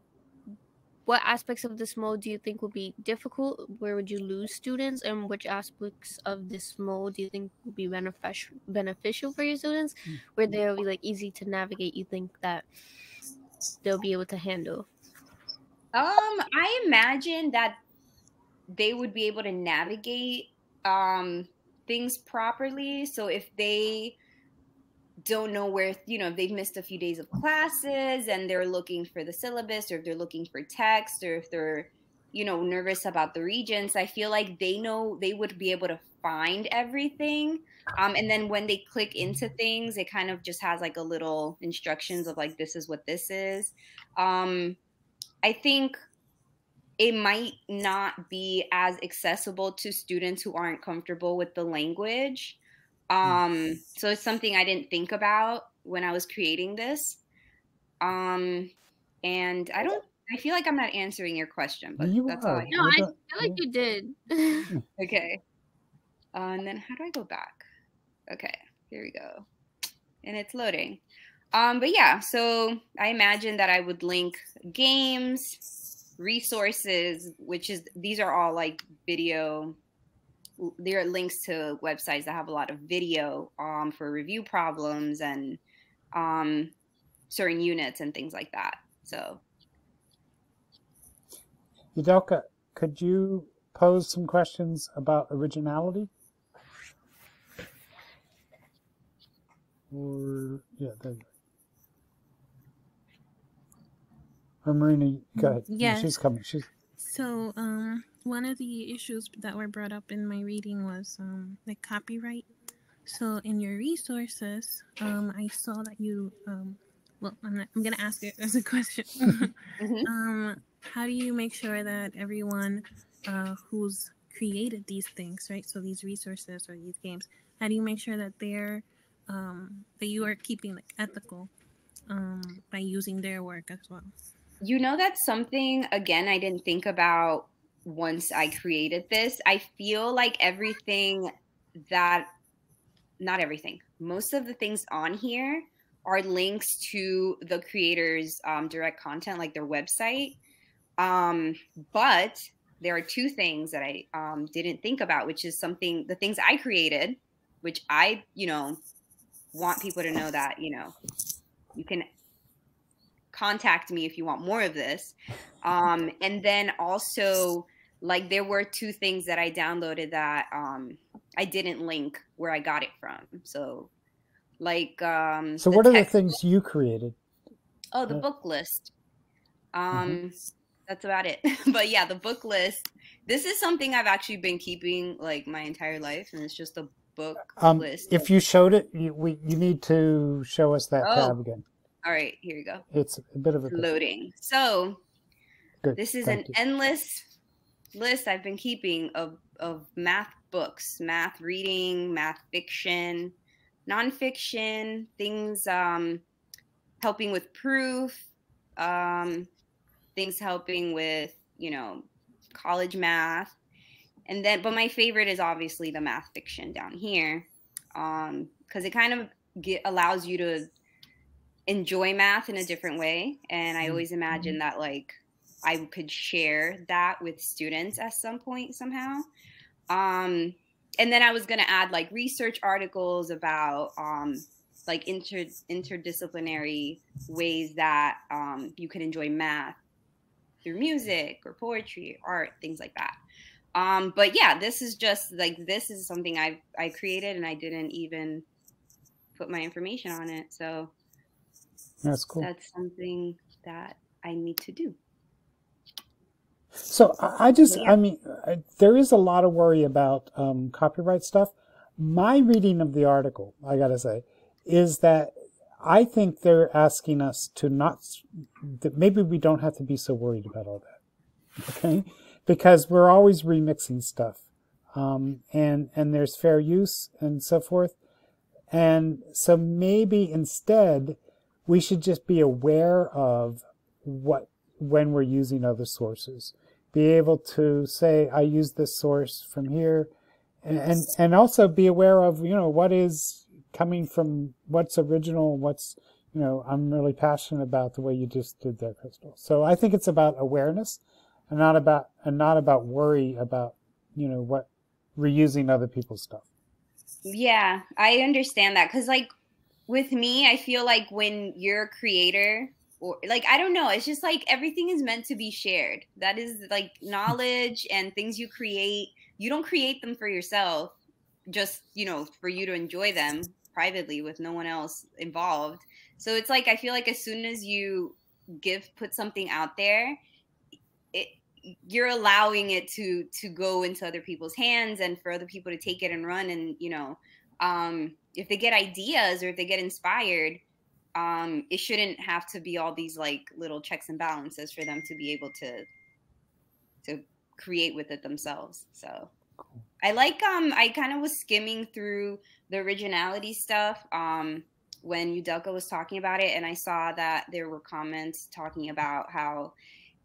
S5: what aspects of this mode do you think would be difficult? Where would you lose students, and which aspects of this mode do you think would be beneficial beneficial for your students, where they'll be like easy to navigate? You think that they'll be able to handle?
S4: Um, I imagine that they would be able to navigate um things properly. So if they don't know where, you know, if they've missed a few days of classes and they're looking for the syllabus or if they're looking for text or if they're, you know nervous about the regents i feel like they know they would be able to find everything. Um, and then when they click into things it kind of just has like a little instructions of like this is what this is. Um, i think it might not be as accessible to students who aren't comfortable with the language um, so it's something i didn't think about when i was creating this um, and i don't I feel like I'm not answering your question, but
S1: You
S4: that's
S1: are.
S4: all I
S5: No, I feel like you did.
S4: Okay. Uh, and then how do I go back? Okay, here we go. And it's loading. Um, but yeah, so I imagine that I would link games, resources, which is these are all like video. There are links to websites that have a lot of video um, for review problems and um, certain units and things like that. So
S1: Yudelka, could you pose some questions about originality? Or yeah, there you go. Or Marina, go ahead.
S6: Yes.
S1: She's coming. She's
S6: So, um, one of the issues that were brought up in my reading was um, like copyright. So, in your resources, um, I saw that you, um, well, I'm, not, I'm gonna ask it as a question.
S4: Mhm.
S6: um, how do you make sure that everyone uh, who's created these things, right? So these resources or these games, how do you make sure that they're um, that you are keeping like ethical um, by using their work as well?
S4: You know, that's something, again, I didn't think about once I created this. I feel like everything that, not everything, most of the things on here are links to the creator's um, direct content, like their website. Um, but there are two things that I um, didn't think about, which is something, the things I created, which I, you know, want people to know that, you know, you can contact me if you want more of this. Um, and then also, like, there were two things that I downloaded that um, I didn't link where I got it from. So, like, um,
S1: so. What are the things you created?
S4: Oh, the
S1: Yeah.
S4: book list. Um, that's about it. but yeah, the book list. This is something I've actually been keeping like my entire life, and it's just a book
S1: Um,
S4: list.
S1: if you showed it, you, we you need to show us that
S4: Oh.
S1: tab again.
S4: All right, here you go.
S1: It's a bit of a
S4: Loading. So
S1: Good.
S4: this is
S1: Thank
S4: an
S1: you.
S4: endless list I've been keeping of of math books, math reading, math fiction, nonfiction, things um, helping with proof, um, things helping with you know college math, and then but my favorite is obviously the math fiction down here because it kind of get, allows you to enjoy math in a different way and i always imagine that like i could share that with students at some point somehow. Um and then i was going to add like research articles about um like inter interdisciplinary ways that um you can enjoy math through music or poetry art things like that. Um but yeah this is just like this is something i i created and i didn't even put my information on it so
S1: That's cool.
S4: that's something that I need to do.
S1: So I I just,
S4: Yeah.
S1: I mean, I, there is a lot of worry about um, copyright stuff. My reading of the article, I gotta say, is that I think they're asking us to not, that maybe we don't have to be so worried about all that, okay? Because we're always remixing stuff, um, and and there's fair use and so forth, and so maybe instead we should just be aware of what when we're using other sources. Be able to say i use this source from here. And, and and also be aware of you know what is coming from what's original what's you know i'm really passionate about the way you just did there crystal. So i think it's about awareness and not about and not about worry about you know what reusing other people's stuff.
S4: Yeah, I understand that. Because, like, with me, I feel like when you're a creator, or like, I don't know, it's just like everything is meant to be shared. That is like knowledge and things you create. You don't create them for yourself, just, you know, for you to enjoy them privately with no one else involved. So it's like, I feel like as soon as you give, put something out there, it, you're allowing it to to go into other people's hands and for other people to take it and run and you know um if they get ideas or if they get inspired um it shouldn't have to be all these like little checks and balances for them to be able to to create with it themselves. So i like um i kind of was skimming through the originality stuff um when Yudelka was talking about it and i saw that there were comments talking about how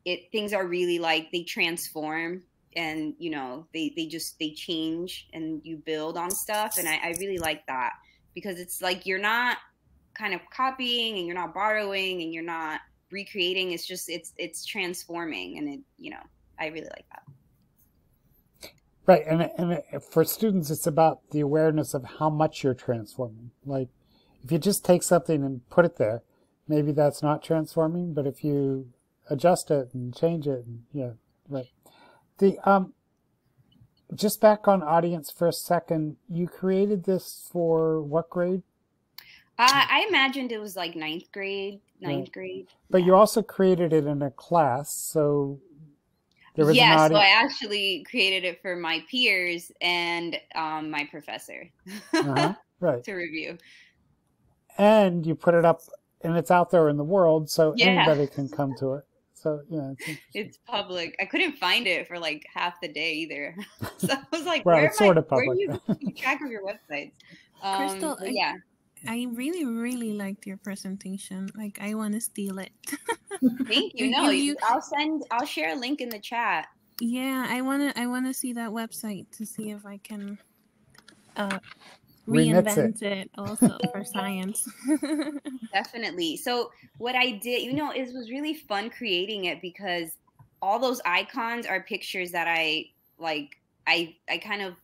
S4: it things are really like they transform and you know they they just they change and you build on stuff and I, I really like that because it's like you're not kind of copying and you're not borrowing and you're not recreating it's just it's it's transforming and it you know i really like that
S1: right and, and for students it's about the awareness of how much you're transforming like if you just take something and put it there maybe that's not transforming but if you adjust it and change it. And, yeah, right. The um, just back on audience for a second. You created this for what grade?
S4: Uh, I imagined it was like ninth grade, ninth right. grade.
S1: But yeah. you also created it in a class, so
S4: there was yeah. so I actually created it for my peers and um, my professor, uh-huh.
S1: right,
S4: to review.
S1: And you put it up, and it's out there in the world, so yeah. anybody can come to it. So yeah, it's,
S4: it's, public. I couldn't find it for like half the day either. so I was like,
S1: well,
S4: where
S1: it's sort
S4: I,
S1: of public.
S4: Where do you keep track of your websites?
S6: Um, Crystal, I, yeah. I really, really liked your presentation. Like, I want to steal it.
S4: Thank you. No, you, I'll send. I'll share a link in the chat.
S6: Yeah, I wanna. I wanna see that website to see if I can uh, reinvent it. it. also for science.
S4: Definitely. So what I did, you know, it was really fun creating it because all those icons are pictures that I like I I kind of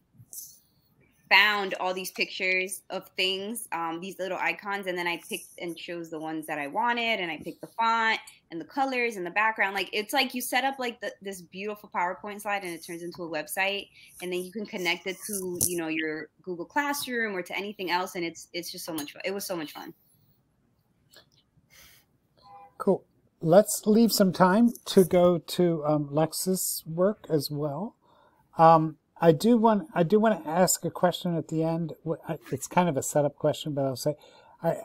S4: found all these pictures of things, um, these little icons, and then I picked and chose the ones that I wanted, and I picked the font and the colors and the background. Like it's like you set up like the, this beautiful PowerPoint slide, and it turns into a website, and then you can connect it to you know your Google Classroom or to anything else, and it's it's just so much fun. It was so much fun.
S1: Cool. Let's leave some time to go to um, Lex's work as well. Um, I do want I do want to ask a question at the end. It's kind of a setup question, but I'll say, I,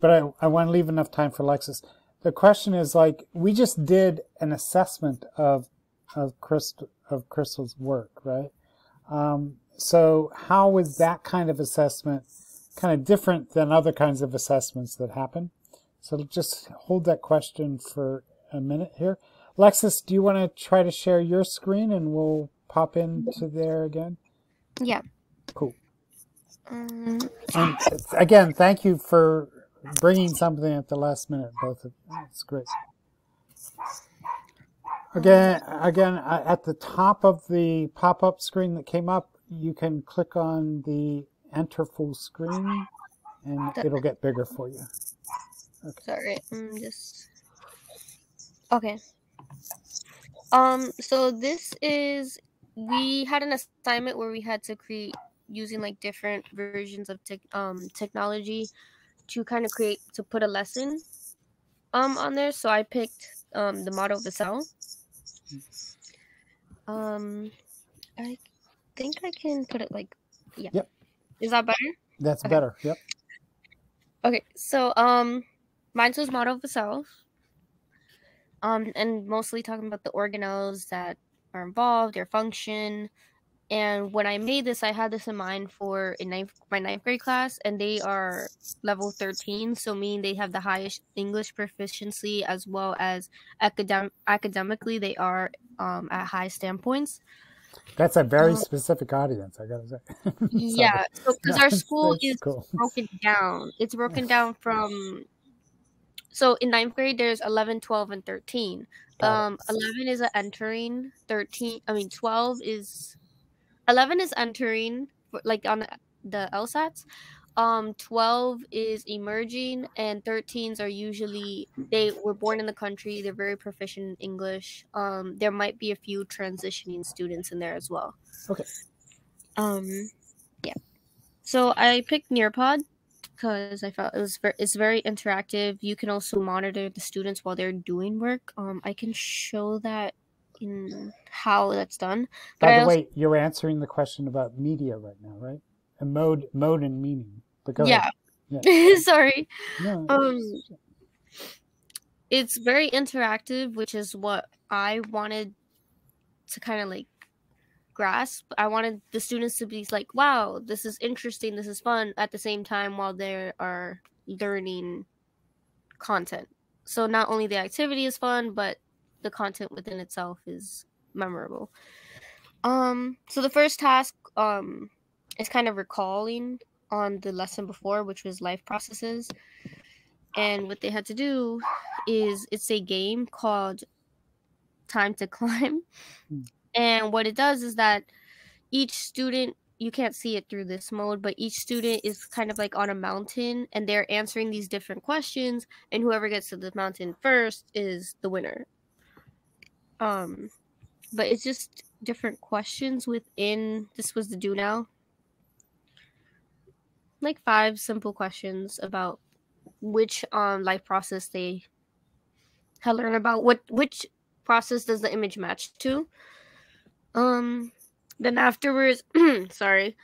S1: but I, I want to leave enough time for Lexus. The question is like we just did an assessment of of Crystal of Crystal's work, right? Um, so how is that kind of assessment kind of different than other kinds of assessments that happen? So just hold that question for a minute here. Lexus, do you want to try to share your screen and we'll pop into there again?
S5: Yeah.
S1: Cool. Um, and again, thank you for bringing something at the last minute, both of you. It's great. Again, again, at the top of the pop-up screen that came up, you can click on the enter full screen and it'll get bigger for you.
S5: Okay. Sorry, I'm just okay. Um, so this is we had an assignment where we had to create using like different versions of te- um, technology to kind of create to put a lesson um on there. So I picked um the model of the cell. Um, I think I can put it like yeah.
S1: Yep.
S5: Is that better?
S1: That's okay. better. Yep.
S5: Okay, so um, mine says model of the cell. Um, and mostly talking about the organelles that are involved, their function. And when I made this, I had this in mind for in ninth, my ninth grade class, and they are level 13, so meaning they have the highest English proficiency as well as academic academically they are um, at high standpoints.
S1: That's a very um, specific audience, I gotta say.
S5: yeah, because so, our school is cool. broken down. It's broken down from so in ninth grade there's 11 12 and 13 um, 11 is entering. 13, I mean, 12 is 11 is entering, like on the LSATs. Um, 12 is emerging, and 13s are usually they were born in the country. They're very proficient in English. Um, there might be a few transitioning students in there as well.
S1: Okay.
S5: Um, yeah. So I picked Nearpod because I felt it was very, it's very interactive. You can also monitor the students while they're doing work. Um, I can show that in how that's done. But
S1: By the
S5: also,
S1: way, you're answering the question about media right now, right? And mode, mode, and meaning. But go
S5: yeah.
S1: ahead.
S5: Sorry.
S1: No,
S5: Um, it's very interactive, which is what I wanted to kind of like grasp. I wanted the students to be like, "Wow, this is interesting. This is fun." At the same time, while they are learning content. So not only the activity is fun, but the content within itself is memorable. Um, so the first task um is kind of recalling on the lesson before, which was life processes. And what they had to do is it's a game called Time to Climb. And what it does is that each student you can't see it through this mode, but each student is kind of like on a mountain and they're answering these different questions and whoever gets to the mountain first is the winner. Um but it's just different questions within this was the do now. Like five simple questions about which um life process they had learned about what which process does the image match to. Um then afterwards, sorry,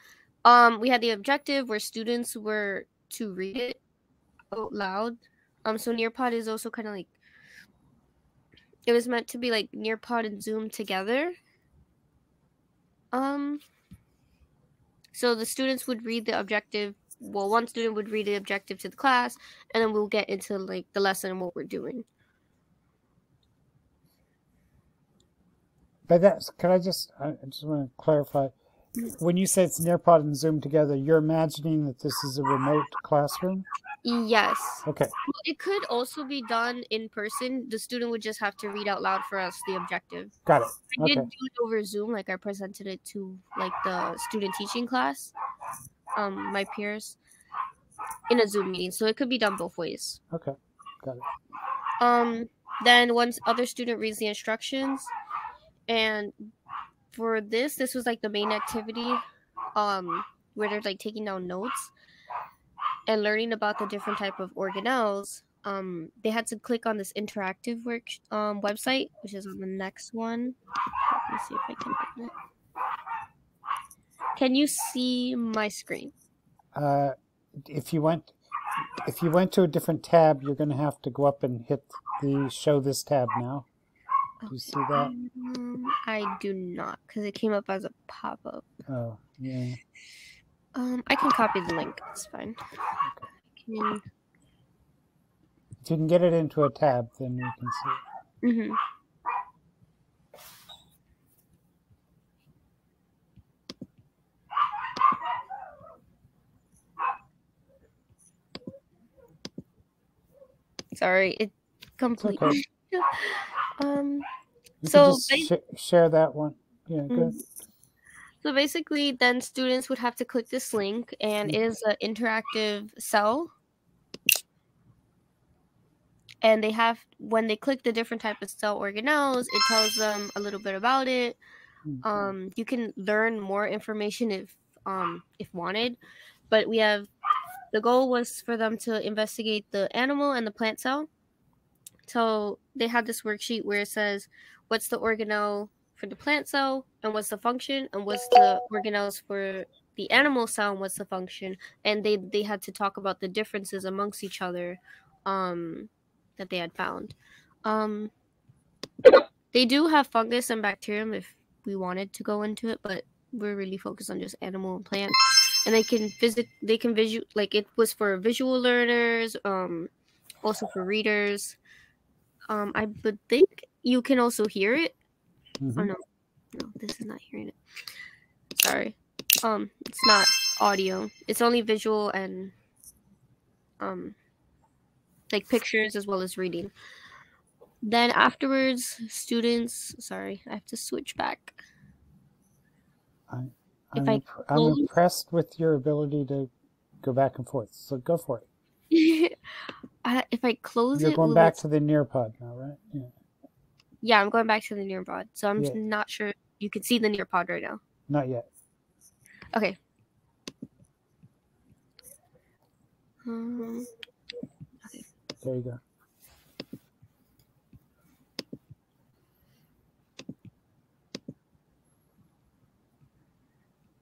S5: um, we had the objective where students were to read it out loud. Um, so Nearpod is also kind of like it was meant to be like Nearpod and Zoom together. Um, so the students would read the objective. Well, one student would read the objective to the class, and then we'll get into like the lesson and what we're doing.
S1: By that, can I just, I just want to clarify. When you say it's Nearpod and Zoom together, you're imagining that this is a remote classroom?
S5: Yes.
S1: Okay,
S5: It could also be done in person. The student would just have to read out loud for us the objective.
S1: got it.
S5: I did do it over Zoom, like I presented it to like the student teaching class, um, my peers, in a Zoom meeting. So it could be done both ways.
S1: Okay, got it.
S5: Um, then once other student reads the instructions, and for this, this was like the main activity, um, where they're like taking down notes and learning about the different type of organelles. Um, they had to click on this interactive work um website, which is on the next one. Let me see if I can open it. Can you see my screen?
S1: Uh, if you went, if you went to a different tab, you're going to have to go up and hit the show this tab now. Do you see that?
S5: Um, I do not, because it came up as a pop up.
S1: Oh, yeah.
S5: Um, I can copy the link. It's fine. Can,
S1: If you can get it into a tab, then you can see. it.
S5: mhm. Sorry, it completely. um,
S1: You
S5: So
S1: sh- share that one. Yeah, good.
S5: so basically, then students would have to click this link, and it is an interactive cell. And they have when they click the different type of cell organelles, it tells them a little bit about it.
S1: Mm.
S5: Um, you can learn more information if um if wanted, but we have the goal was for them to investigate the animal and the plant cell. So they had this worksheet where it says what's the organelle for the plant cell and what's the function and what's the organelles for the animal cell and what's the function? And they they had to talk about the differences amongst each other um that they had found. Um they do have fungus and bacterium if we wanted to go into it but we're really focused on just animal and plant. And they can visit they can visual like it was for visual learners um also for readers um i would think you can also hear it Oh
S1: Mhm.
S5: no, no, this is not hearing it. Sorry. Um, it's not audio. It's only visual and um like pictures as well as reading. Then afterwards, students sorry, I have to switch back.
S1: I'm,
S5: If I
S1: imp- I'm impressed with your ability to go back and forth. So go for it.
S5: If I close
S1: You're
S5: it,
S1: going back to the Nearpod now, right? Yeah.
S5: yeah, I'm going back to the Nearpod. So I'm
S1: yeah.
S5: not sure you can see the Nearpod right now.
S1: Not yet.
S5: Okay. Um, okay.
S1: There you go.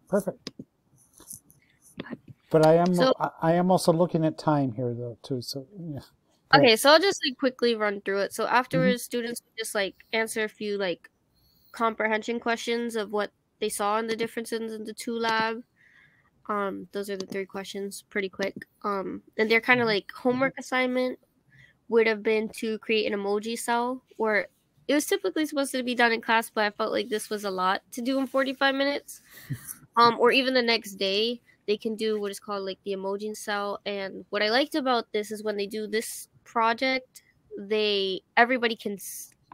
S1: Perfect. But I am
S5: So-
S1: I, am also looking at time here though too. So yeah.
S5: Okay, so I'll just like quickly run through it. So afterwards, students would just like answer a few like comprehension questions of what they saw in the differences in the two lab. Um, those are the three questions, pretty quick. Um, and they're kind of like homework assignment would have been to create an emoji cell, where it was typically supposed to be done in class, but I felt like this was a lot to do in forty five minutes. Um, or even the next day, they can do what is called like the emoji cell. And what I liked about this is when they do this project, they everybody can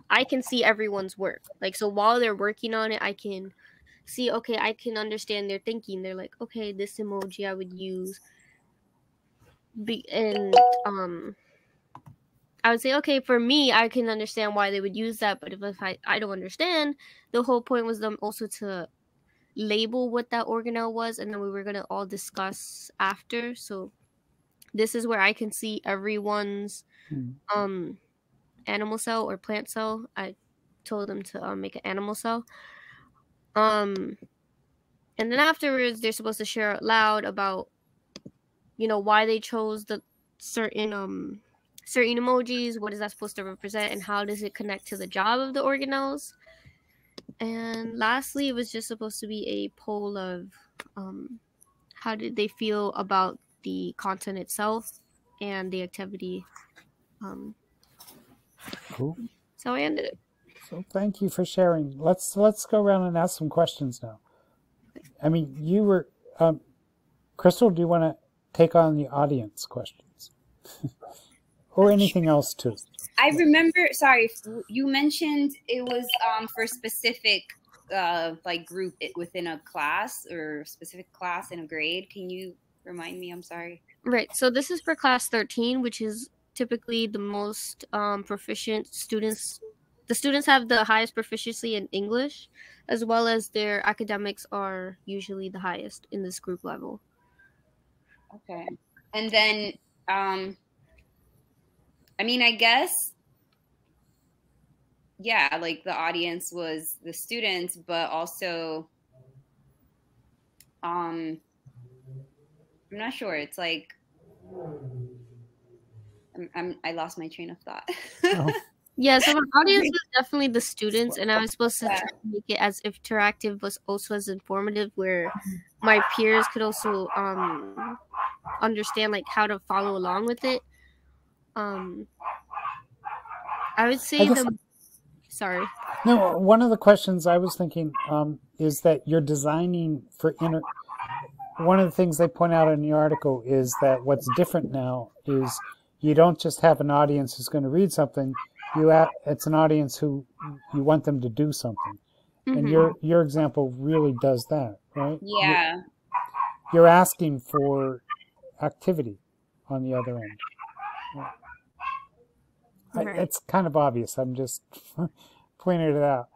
S5: I can see everyone's work. Like so while they're working on it, I can see okay, I can understand their thinking. They're like, okay, this emoji I would use be and um I would say, okay, for me, I can understand why they would use that, but if, if I, I don't understand, the whole point was them also to label what that organelle was, and then we were gonna all discuss after. So this is where I can see everyone's
S1: Hmm.
S5: um animal cell or plant cell. I told them to um, make an animal cell. Um, and then afterwards, they're supposed to share out loud about, you know, why they chose the certain um certain emojis. What is that supposed to represent, and how does it connect to the job of the organelles? And lastly, it was just supposed to be a poll of um, how did they feel about the content itself and the activity. Um,
S1: Cool.
S5: so I ended it.
S1: So thank you for sharing. Let's let's go around and ask some questions now. I mean, you were um, Crystal. Do you want to take on the audience questions, or anything else too?
S4: I remember. Sorry, you mentioned it was um, for specific uh, like group within a class or specific class in a grade. Can you remind me? I'm sorry.
S5: Right. So this is for class 13, which is typically the most um, proficient students. The students have the highest proficiency in English, as well as their academics are usually the highest in this group level.
S4: Okay. And then, um, I mean, I guess, yeah, like the audience was the students, but also, um, I'm not sure. It's like, I'm, I'm I lost my train of thought.
S1: Oh.
S5: Yeah, so my audience was definitely the students, and I was supposed to try to make it as interactive, but also as informative, where my peers could also um, understand like how to follow along with it. Um, I would say
S1: guess-
S5: the sorry.
S1: No, one of the questions I was thinking um, is that you're designing for inner One of the things they point out in the article is that what's different now is you don't just have an audience who's going to read something. You ha- it's an audience who you want them to do something, and
S5: Mhm.
S1: your your example really does that, right? You-
S4: yeah.
S1: You're asking for activity on the other end. Yeah. I,
S5: Right.
S1: it's kind of obvious. I'm just pointing it out.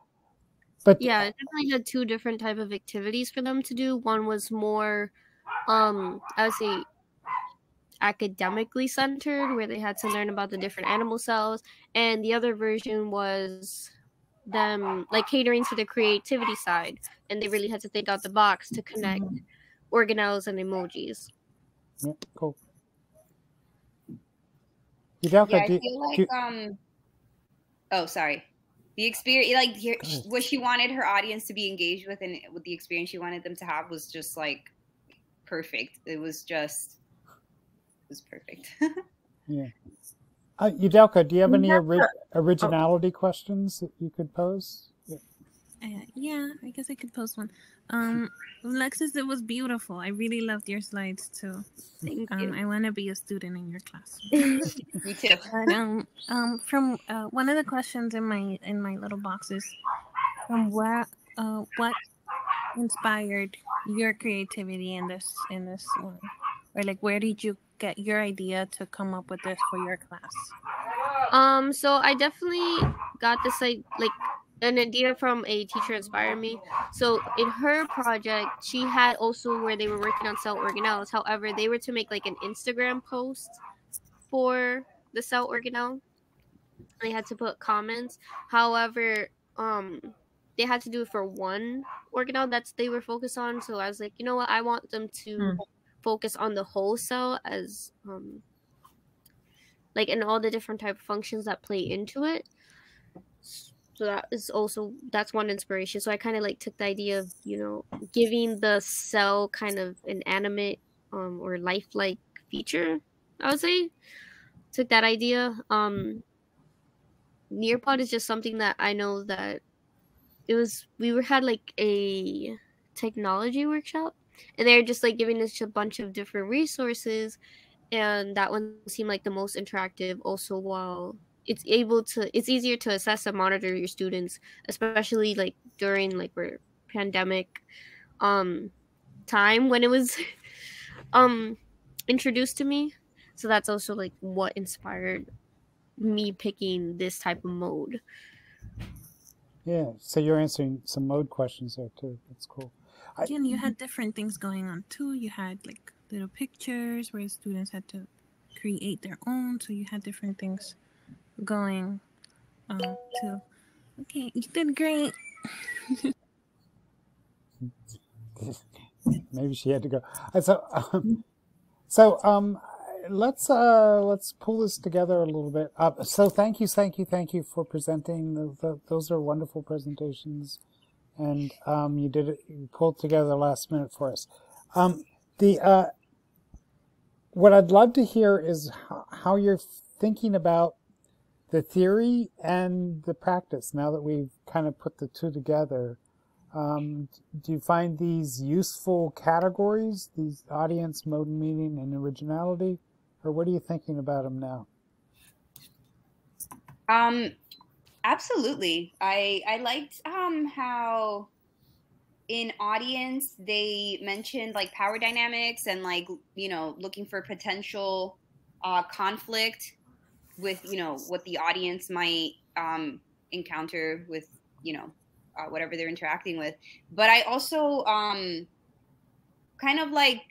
S1: But
S5: yeah it definitely had two different type of activities for them to do one was more um i would say academically centered where they had to learn about the different animal cells and the other version was them like catering to the creativity side and they really had to think out the box to connect organelles and emojis
S1: Yeah, cool. Yudelka,
S4: Yeah, I
S1: do,
S4: feel like
S1: do-
S4: um. Oh, sorry. The experience, like here, what she wanted her audience to be engaged with, and with the experience she wanted them to have, was just like perfect. It was just, it was perfect.
S1: uh, Yudelka, do you have any ori- originality questions that you could pose? Yeah.
S6: Uh, yeah, I guess I could post one. Um, Alexis, it was beautiful. I really loved your slides too.
S5: thank
S6: Um,
S5: you
S6: I want to be a student in your class.
S4: Me too.
S6: But um, um, from uh, one of the questions in my in my little boxes, from where uh, what inspired your creativity in this in this one, or like where did you get your idea to come up with this for your class?
S5: Um, so I definitely got this like like an idea from a teacher inspired me. So in her project, she had also where they were working on cell organelles. However, they were to make like an Instagram post for the cell organelle. They had to put comments. However, um they had to do it for one organelle that they were focused on. So I was like, you know what, I want them to
S3: Hmm.
S5: focus on the whole cell as um like and all the different type of functions that play into it. So that is also that's one inspiration. So I kind of like took the idea of you know giving the cell kind of an animate um or lifelike feature. I would say took that idea. Um, Nearpod is just something that I know that it was we were had like a technology workshop and they're just like giving us a bunch of different resources and that one seemed like the most interactive also while it's able to it's easier to assess and monitor your students especially like during like we're pandemic um time when it was um introduced to me so that's also like what inspired me picking this type of mode
S1: Yeah. So you're answering some mode questions there too. That's cool. I-
S6: you had different things going on too. You had like little pictures where students had to create their own. So you had different things going um, too. Okay, you did great.
S1: Maybe she had to go. Uh, So, um, so um, let's uh, let's pull this together a little bit. Uh, so, thank you, thank you, thank you for presenting. The, the, those are wonderful presentations, and um, you did it. You pulled together last minute for us. Um, the uh, what I'd love to hear is how you're thinking about the theory and the practice. Now that we've kind of put the two together. Um, do you find these useful categories, these audience, mode, meaning, and originality, or what are you thinking about them now?
S4: Um, absolutely. I I liked um how in audience they mentioned like power dynamics and like you know looking for potential uh, conflict with you know what the audience might um, encounter with you know uh, whatever they're interacting with. But I also um, kind of like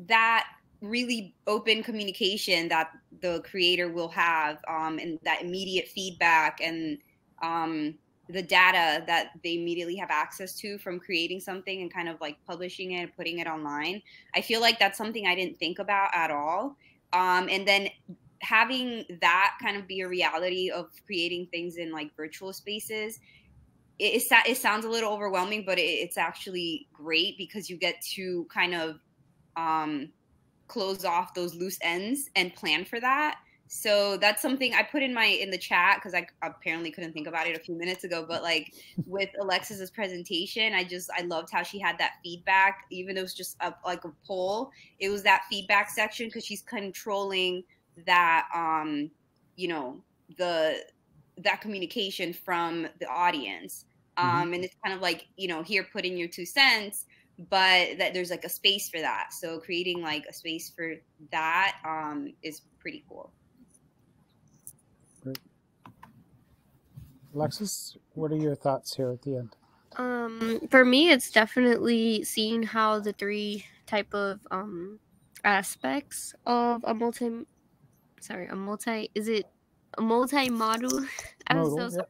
S4: that really open communication that the creator will have um, and that immediate feedback and um, the data that they immediately have access to from creating something and kind of like publishing it and putting it online i feel like that's something i didn't think about at all um, and then having that kind of be a reality of creating things in like virtual spaces it, it, it sounds a little overwhelming but it, it's actually great because you get to kind of um, close off those loose ends and plan for that. So that's something i put in my in the chat because i apparently couldn't think about it a few minutes ago but like with alexis's presentation i just i loved how she had that feedback even though it was just a, like a poll it was that feedback section because she's controlling that um you know the that communication from the audience um mm-hmm. and it's kind of like you know here put in your two cents but that there's like a space for that so creating like a space for that um is pretty cool
S1: Great. Alexis, what are your thoughts here at the end?
S5: Um, for me, it's definitely seeing how the three type of um aspects of a multi, sorry, a multi, is it a multi-model? I'm so sorry.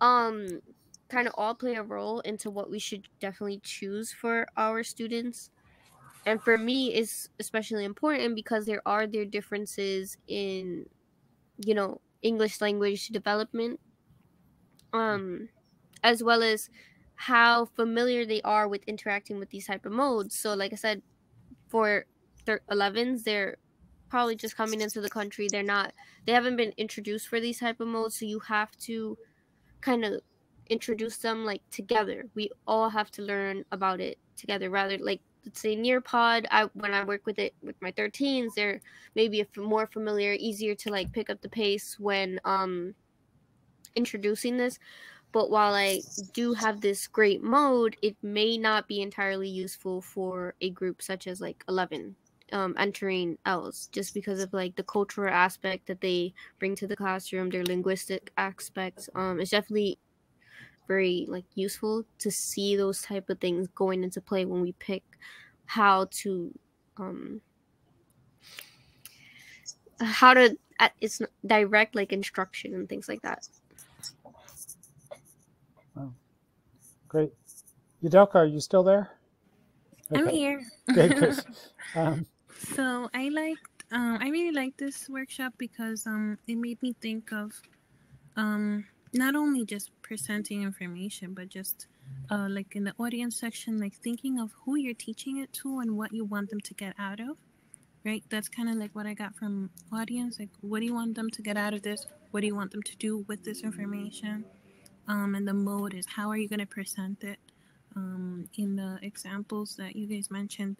S5: Um, kind of all play a role into what we should definitely choose for our students. And for me, is especially important because there are their differences in you know english language development um as well as how familiar they are with interacting with these type of modes so like i said for thir- 11s they're probably just coming into the country. They're not they haven't been introduced for these type of modes so you have to kind of introduce them like together. We all have to learn about it together. Rather like let's say nearpod i when i work with it with my 13s they're maybe a more familiar easier to like pick up the pace when um introducing this. But while i do have this great mode it may not be entirely useful for a group such as like 11 um entering ELLs just because of like the cultural aspect that they bring to the classroom their linguistic aspects um it's definitely very like useful to see those type of things going into play when we pick how to um how to uh, it's direct like instruction and things like that wow.
S1: Great. Yudelka, are you still there?
S6: I'm here.
S1: Good, good. Um,
S6: So I liked, um, I really liked this workshop because um, it made me think of um, not only just presenting information, but just uh, like in the audience section, like thinking of who you're teaching it to and what you want them to get out of. Right, that's kind of like what I got from audience. Like, what do you want them to get out of this? What do you want them to do with this information? Um, and the mode is how are you going to present it? Um, in the examples that you guys mentioned,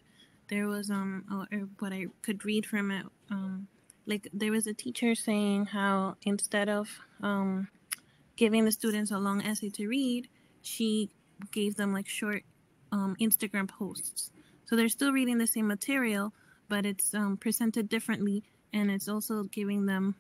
S6: there was um or, or what I could read from it um like there was a teacher saying how instead of um giving the students a long essay to read she gave them like short um Instagram posts. So they're still reading the same material but it's um, presented differently and it's also giving them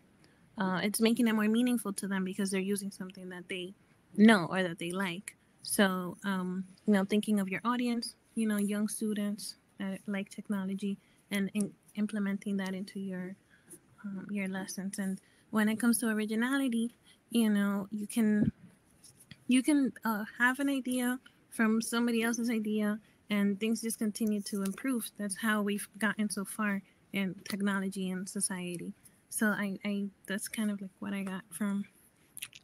S6: uh, it's making it more meaningful to them because they're using something that they know or that they like. So um, you know thinking of your audience you know young students that like technology and in, implementing that into your um, your lessons and when it comes to originality you know you can you can uh, have an idea from somebody else's idea and things just continue to improve that's how we've gotten so far in technology and society so i, I that's kind of like what i got from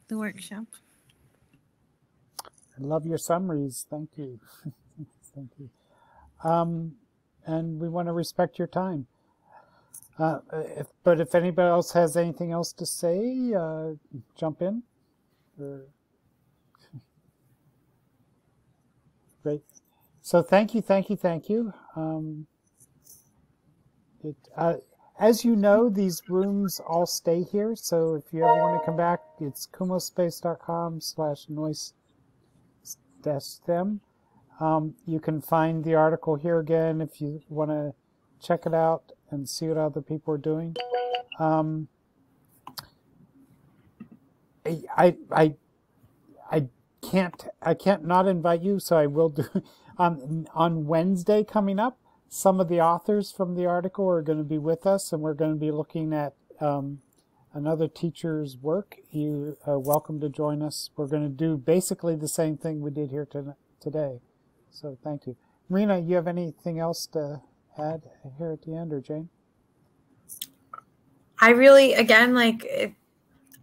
S6: the workshop
S1: I love your summaries. Thank you. Thank you. Um, and we want to respect your time. Uh, if, but if anybody else has anything else to say, uh, jump in. Great. So thank you, thank you, thank you. Um, it, uh, as you know, these rooms all stay here. So if you ever want to come back, it's kumospace.com slash noyce dash stem. Um, you can find the article here again if you want to check it out and see what other people are doing. Um, I, I, I can't, I can't not invite you, so I will do. Um, on Wednesday coming up, some of the authors from the article are going to be with us, and we're going to be looking at um, another teacher's work. You are welcome to join us. We're going to do basically the same thing we did here to, today. So thank you. Marina, you have anything else to add here at the end, or Jane?
S2: I really, again, like it,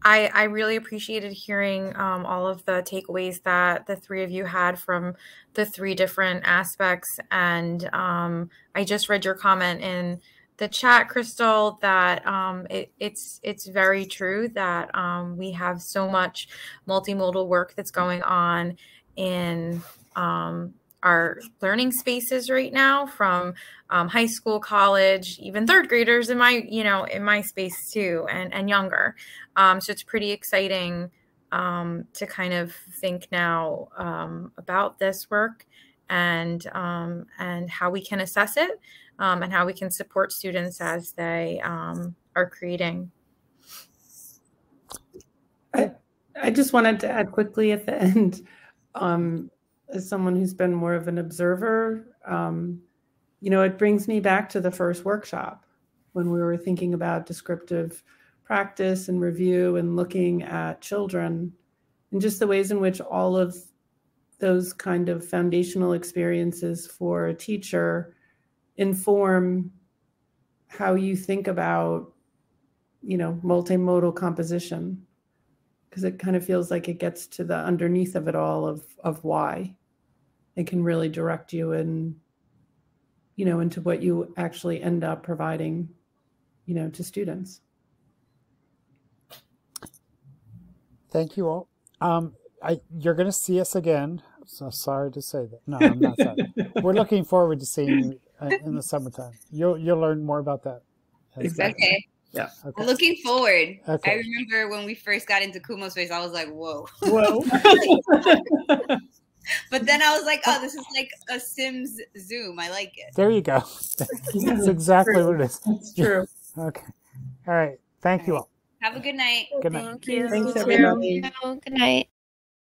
S2: I, I really appreciated hearing um, all of the takeaways that the three of you had from the three different aspects. And um, I just read your comment in the chat, Crystal, that um, it, it's it's very true that um, we have so much multimodal work that's going on in um, our learning spaces right now from um, high school college even third graders in my you know in my space too and and younger. Um, so it's pretty exciting um, to kind of think now um, about this work and um, and how we can assess it um, and how we can support students as they are creating.
S7: I, I just wanted to add quickly at the end um, as someone who's been more of an observer, um, you know, it brings me back to the first workshop when we were thinking about descriptive practice and review and looking at children and just the ways in which all of those kind of foundational experiences for a teacher inform how you think about, you know, multimodal composition because it kind of feels like it gets to the underneath of it all of of why. It can really direct you in you know into what you actually end up providing you know to students.
S1: Thank you all. Um, I, you're going to see us again. So sorry to say that. No i'm not sorry. We're looking forward to seeing you uh, in the summertime. You'll you'll learn more about that
S4: Exactly.
S7: Yeah.
S1: Okay.
S4: Looking forward.
S1: Okay.
S4: I remember when we first got into Kumospace, I was like, whoa.
S7: whoa
S4: But then I was like, oh, this is like a Sims Zoom. I like it.
S1: there you go that's exactly what it is
S7: that's true
S1: okay all right thank you all
S4: Have a good night.
S1: good night
S6: thank you
S7: thanks everybody
S5: good night.